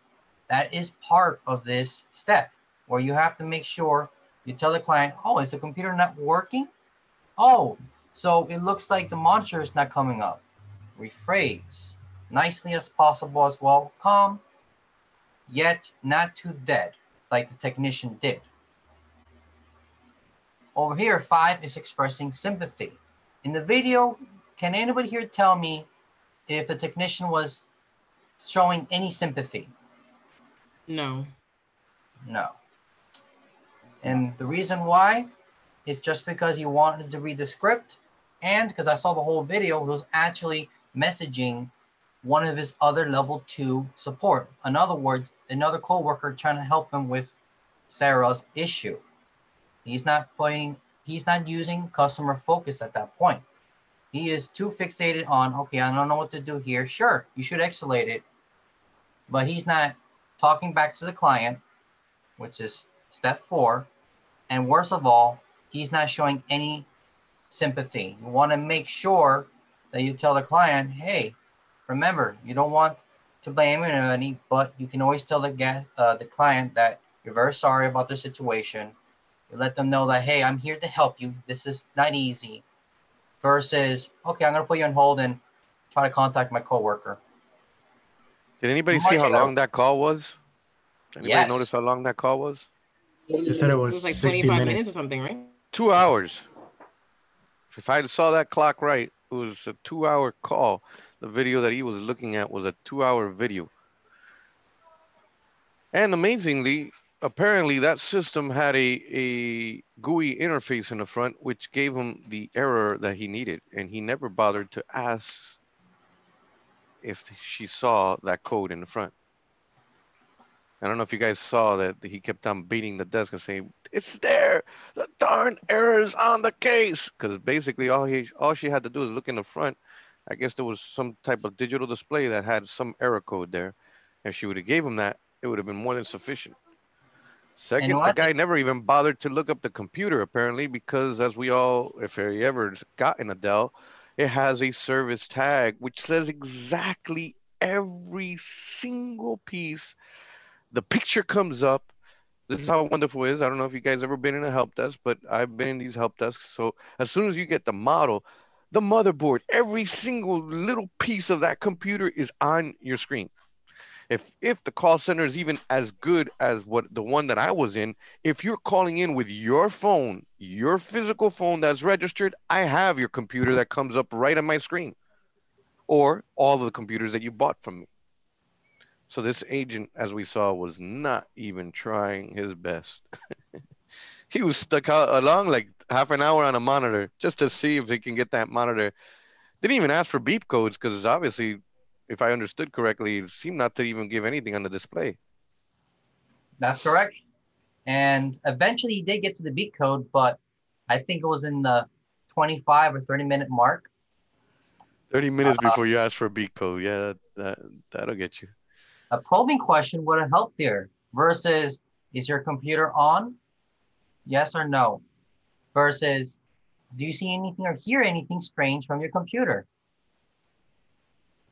That is part of this step where you have to make sure you tell the client, oh, is the computer not working? Oh, so it looks like the monitor is not coming up. Rephrase nicely as possible as well. Calm, yet not too dead, like the technician did. Over here, five is expressing sympathy. In the video, can anybody here tell me if the technician was showing any sympathy? No. No. And the reason why is just because he wanted to read the script and because I saw the whole video, he was actually messaging one of his other level two support. In other words, another coworker trying to help him with Sarah's issue. He's not playing, he's not using customer focus at that point. He is too fixated on, okay, I don't know what to do here. Sure, you should escalate it, but he's not talking back to the client, which is step four. And worst of all, he's not showing any sympathy. You want to make sure that you tell the client, hey, remember, you don't want to blame anybody, but you can always tell the, uh, the client that You're very sorry about their situation. You let them know that, hey, I'm here to help you. This is not easy. Versus, okay, I'm gonna put you on hold and try to contact my coworker. Did anybody Much see how long that call was? Anybody Yes. notice how long that call was? They said it was, It was was like 60 25 minutes. minutes or something, right? Two hours. If I saw that clock right, it was a two-hour call. The video that he was looking at was a two-hour video. And amazingly, apparently that system had a, a GUI interface in the front, which gave him the error that he needed. And he never bothered to ask if she saw that code in the front. I don't know if you guys saw that he kept on beating the desk and saying, "It's there. The darn errors on the case." Because basically, all he all she had to do is look in the front. I guess there was some type of digital display that had some error code there. If she would have gave him that, it would have been more than sufficient. Second, the guy never even bothered to look up the computer apparently because as we all, if you ever got in a Dell, it has a service tag which says exactly every single piece. The picture comes up. This is how wonderful it is. I don't know if you guys ever been in a help desk, but I've been in these help desks. So as soon as you get the model, the motherboard, every single little piece of that computer is on your screen if if the call center is even as good as what the one that I was in, if you're calling in with your phone, your physical phone that's registered, I have your computer that comes up right on my screen, or all of the computers that you bought from me. So this agent, as we saw, was not even trying his best. [laughs] he was stuck out along like half an hour on a monitor just to see if he can get that monitor. Didn't even ask for beep codes because obviously if I understood correctly, it seemed not to even give anything on the display. That's correct. And eventually he did get to the beep code, but I think it was in the 25 or 30 minute mark. 30 minutes Uh, before you ask for a beep code. Yeah, that, that, that'll get you. A probing question would have helped there versus is your computer on? Yes or no? Versus do you see anything or hear anything strange from your computer?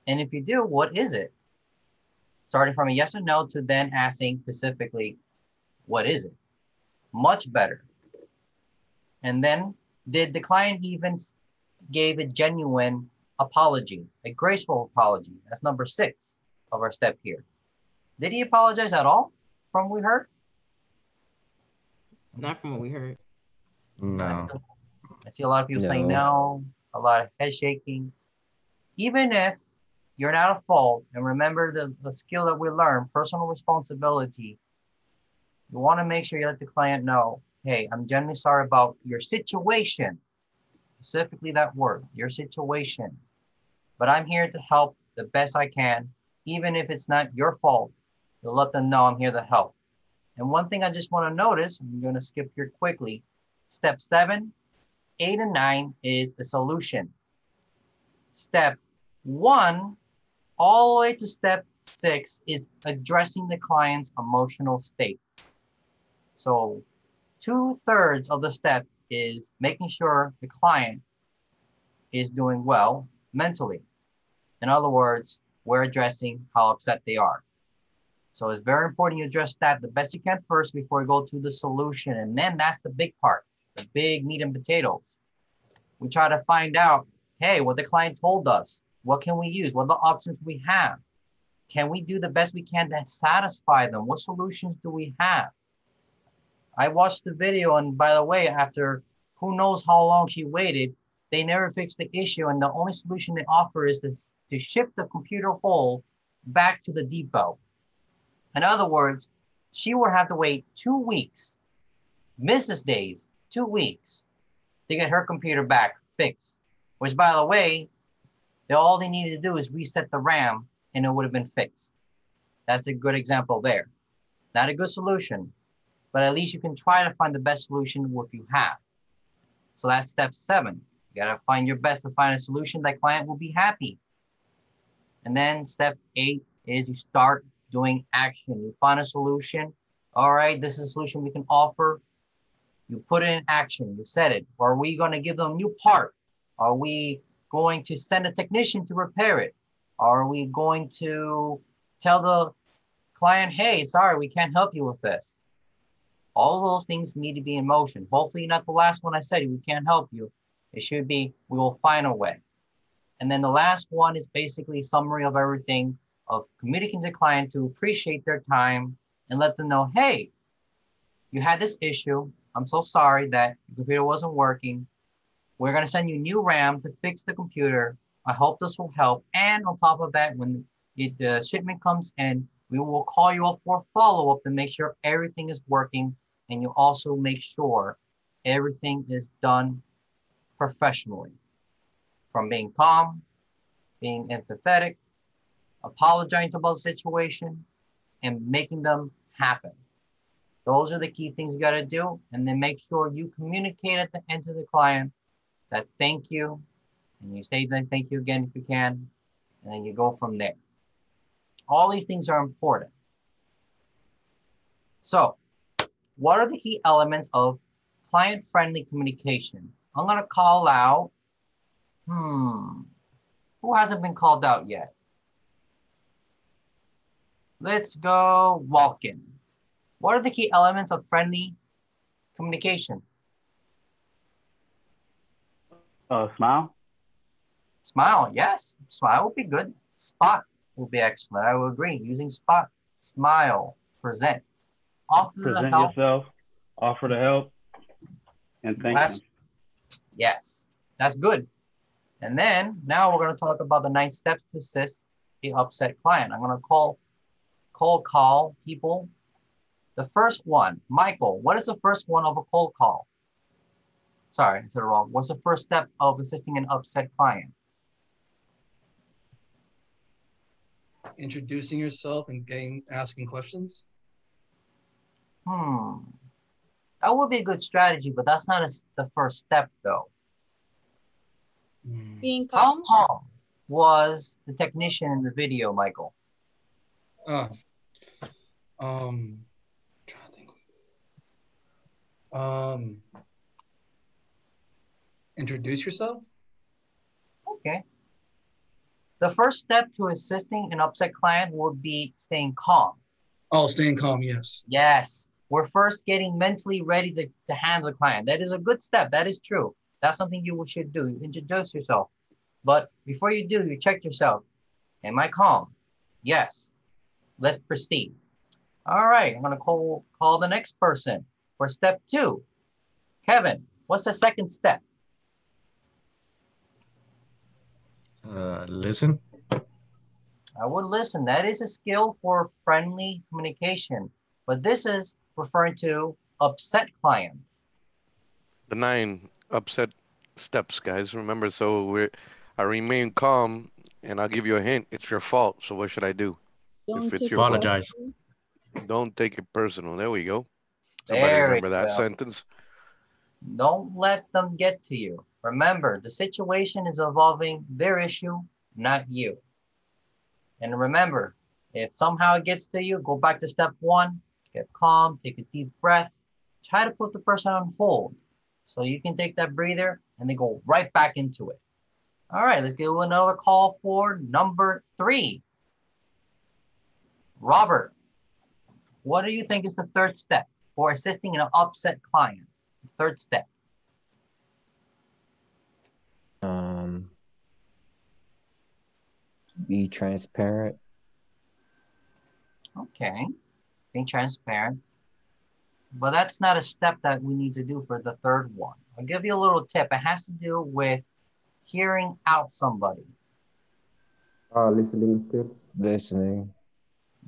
And if you do, what is it? Starting from a yes or no to then asking specifically, what is it? Much better. And then did the client even gave a genuine apology, a graceful apology? That's number six of our step here. Did he apologize at all from what we heard? Not from what we heard. No. I see a lot of people saying no, a lot of head shaking. Even if you're not at fault, and remember the, the skill that we learned, personal responsibility, you want to make sure you let the client know, hey, I'm genuinely sorry about your situation, specifically that word, your situation. But I'm here to help the best I can, even if it's not your fault. You'll let them know I'm here to help. And one thing I just want to notice, I'm going to skip here quickly. Step seven, eight, and nine is the solution. Step one, all the way to step six is addressing the client's emotional state. So two thirds of the step is making sure the client is doing well mentally. In other words, we're addressing how upset they are. So it's very important you address that the best you can first before you go to the solution. And then that's the big part, the big meat and potatoes. We try to find out, hey, what the client told us, what can we use? What are the options we have? Can we do the best we can to satisfy them? What solutions do we have? I watched the video, and by the way, after who knows how long she waited, they never fixed the issue. And the only solution they offer is to, to ship the computer whole back to the depot. In other words, she would have to wait two weeks, business days, two weeks to get her computer back fixed. Which, by the way, all they needed to do is reset the RAM and it would have been fixed. That's a good example there. Not a good solution, but at least you can try to find the best solution with you have. So that's step seven. You gotta find your best to find a solution that client will be happy. And then step eight is you start doing action. You find a solution. All right, this is a solution we can offer. You put it in action. You said it. Are we going to give them a new part? Are we going to send a technician to repair it? Are we going to tell the client, hey, sorry, we can't help you with this? All those things need to be in motion. Hopefully not the last one I said, we can't help you. It should be, we will find a way. And then the last one is basically summary of everything of communicating to the client to appreciate their time and let them know, hey, you had this issue. I'm so sorry that your computer wasn't working. We're going to send you new RAM to fix the computer. I hope this will help. And on top of that, when it, the shipment comes in, we will call you up for follow-up to make sure everything is working and you also make sure everything is done professionally from being calm, being empathetic, apologizing about the situation, and making them happen. Those are the key things you got to do. And then make sure you communicate at the end to the client that thank you. And you say thank you again if you can. And then you go from there. All these things are important. So, what are the key elements of client friendly communication? I'm going to call out, hmm, who hasn't been called out yet? Let's go Walken. What are the key elements of friendly communication? Uh, smile. Smile, yes. Smile would be good. Spot would be excellent. I will agree. Using spot, smile, present. Offer Present the help. yourself, offer to help, and thank That's- them. Yes, that's good. And then now we're going to talk about the nine steps to assist the upset client. I'm going to call, cold call people. The first one, Michael, what is the first one of a cold call? Sorry, I said it wrong. What's the first step of assisting an upset client? Introducing yourself and getting asking questions. Hmm. That would be a good strategy, but that's not a s the first step though. Being calm. How calm. calm was the technician in the video, Michael? Uh, um, trying to think. Um, introduce yourself. Okay. The first step to assisting an upset client would be staying calm. Oh, staying calm. Yes. Yes. We're first getting mentally ready to, to handle the client. That is a good step. That is true. That's something you should do. You introduce yourself. But before you do, you check yourself. Am I calm? Yes. Let's proceed. All right. I'm going to call, call the next person for step two. Kevin, what's the second step? Uh, listen. I would listen. That is a skill for friendly communication. But this is referring to upset clients. The nine upset steps, guys. Remember, so we're I remain calm and I'll give you a hint. It's your fault. So what should I do? Don't if it's your it fault. Apologize. Don't take it personal. There we go. Somebody There remember that sentence? Don't let them get to you. Remember, the situation is evolving their issue, not you. And remember, if somehow it gets to you, go back to step one, get calm, take a deep breath, try to put the person on hold so you can take that breather and then go right back into it. All right, let's give another call for number three. Robert, what do you think is the third step for assisting an upset client? Third step. Um, be transparent. Okay, being transparent. But that's not a step that we need to do for the third one. I'll give you a little tip. It has to do with hearing out somebody. Uh, listening skills. Listening.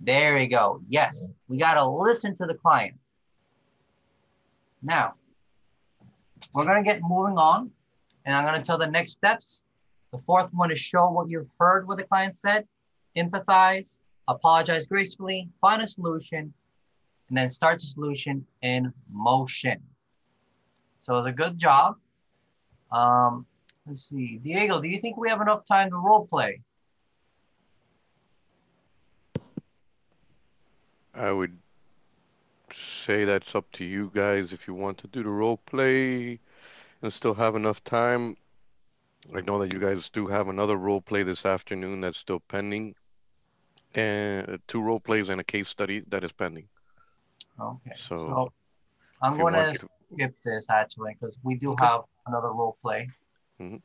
There you go. Yes, we got to listen to the client. Now, we're going to get moving on, and I'm going to tell the next steps. The fourth one is show what you've heard what the client said, empathize, apologize gracefully, find a solution, and then start the solution in motion. So it's a good job. Um, let's see. Diego, do you think we have enough time to role play? I would say that's up to you guys if you want to do the role play and still have enough time. I know that you guys do have another role play this afternoon that's still pending. And two role plays and a case study that is pending. Okay. So So I'm going to skip this actually because we do Okay. have another role play. Mhm.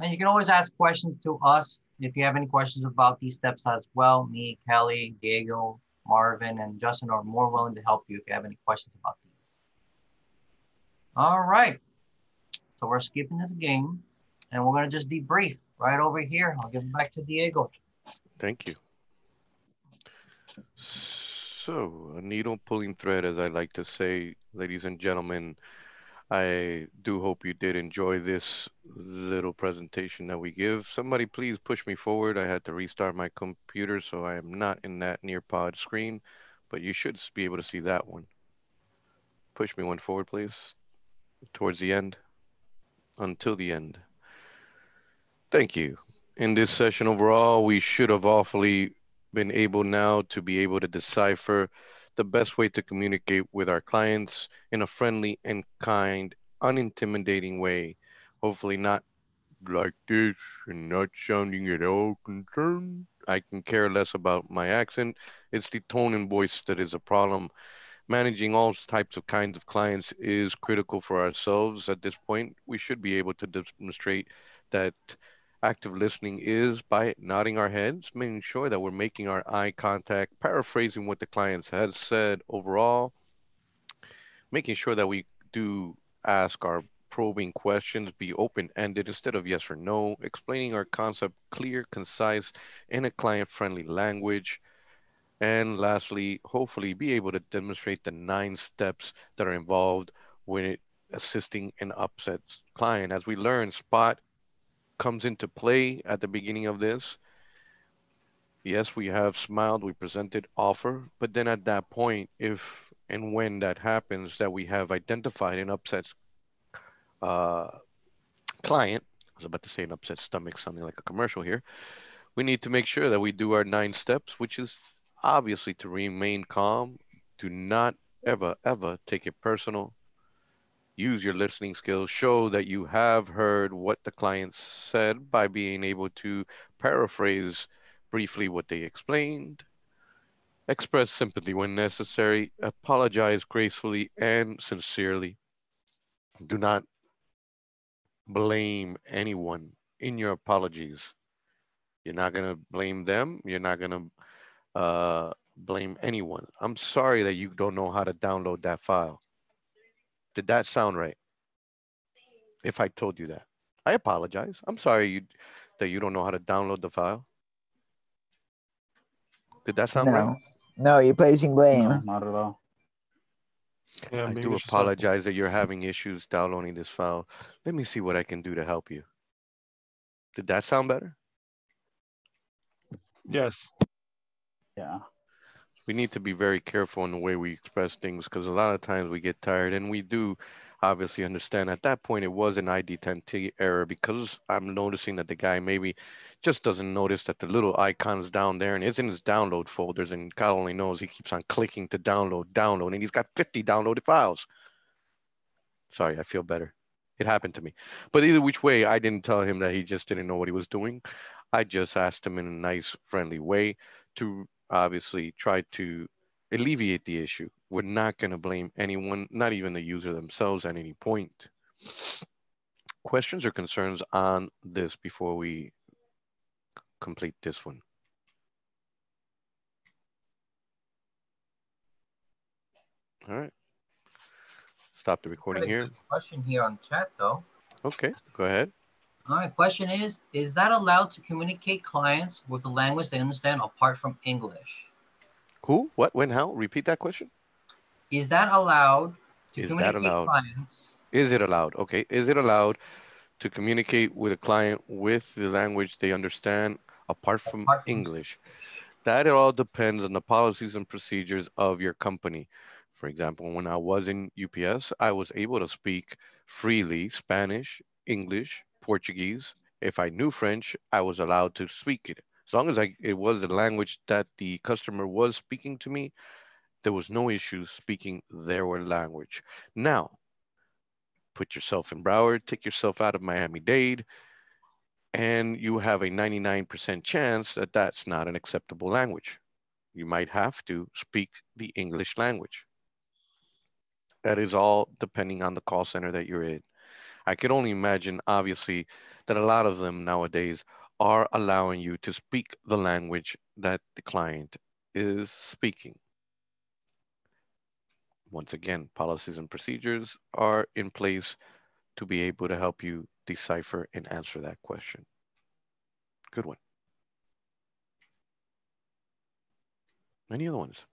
And you can always ask questions to us if you have any questions about these steps as well. Me, Kelly, Diego, Marvin, and Justin are more willing to help you if you have any questions about these. All right. So we're skipping this game and we're going to just debrief right over here. I'll give it back to Diego. Thank you. So, a needle pulling thread, as I like to say, ladies and gentlemen, I do hope you did enjoy this little presentation that we give. Somebody please push me forward. I had to restart my computer, so I am not in that Nearpod screen, but you should be able to see that one. Push me one forward, please. Towards the end. Until the end. Thank you. In this session overall, we should have awfully been able now to be able to decipher the best way to communicate with our clients in a friendly and kind, unintimidating way. Hopefully not like this and not sounding at all concerned. I can care less about my accent. It's the tone and voice that is a problem. Managing all types of kinds of clients is critical for ourselves at this point. We should be able to demonstrate that active listening is by nodding our heads, making sure that we're making our eye contact, paraphrasing what the clients has said overall, making sure that we do ask our probing questions, be open-ended instead of yes or no, explaining our concept clear, concise, in a client-friendly language, and lastly, hopefully be able to demonstrate the nine steps that are involved when assisting an upset client. As we learn, spot comes into play at the beginning of this. Yes, we have smiled, we presented offer, but then at that point, if and when that happens, that we have identified an upset uh, client, I was about to say an upset stomach, something like a commercial here, we need to make sure that we do our nine steps, which is obviously to remain calm, do not ever, ever take it personal, use your listening skills, show that you have heard what the client said by being able to paraphrase briefly what they explained, express sympathy when necessary, apologize gracefully and sincerely. Do not blame anyone in your apologies. You're not going to blame them. You're not going to uh, blame anyone. I'm sorry that you don't know how to download that file. Did that sound right? If I told you that, I apologize. I'm sorry you that you don't know how to download the file. Did that sound right? No, no, you're placing blame. Not at all. I do it's just apologize that you're having issues downloading this file. Let me see what I can do to help you. Did that sound better? Yes. Yeah. We need to be very careful in the way we express things because a lot of times we get tired and we do obviously understand at that point it was an ID10T error because I'm noticing that the guy maybe just doesn't notice that the little icon's down there and is in his download folders and God only knows he keeps on clicking to download, download, and he's got 50 downloaded files. Sorry, I feel better. It happened to me. But either which way, I didn't tell him that he just didn't know what he was doing. I just asked him in a nice, friendly way to obviously try to alleviate the issue. We're not going to blame anyone, not even the user themselves at any point. Questions or concerns on this before we complete this one? All right. Stop the recording here. Question here on chat though. Okay, go ahead. All right, question is, is that allowed to communicate clients with a language they understand apart from English? Who, what, when, how? Repeat that question. Is that allowed to Is that communicate allowed? clients? Is it allowed? Okay, is it allowed to communicate with a client with the language they understand apart from English? That it all depends on the policies and procedures of your company. For example, when I was in UPS, I was able to speak freely Spanish, English, Portuguese. If I knew French, I was allowed to speak it. As long as I, it was the language that the customer was speaking to me, there was no issue speaking their language. Now, put yourself in Broward, take yourself out of Miami-Dade, and you have a 99% chance that that's not an acceptable language. You might have to speak the English language. That is all depending on the call center that you're in. I could only imagine, obviously, that a lot of them nowadays are allowing you to speak the language that the client is speaking. Once again, policies and procedures are in place to be able to help you decipher and answer that question. Good one. Any other ones?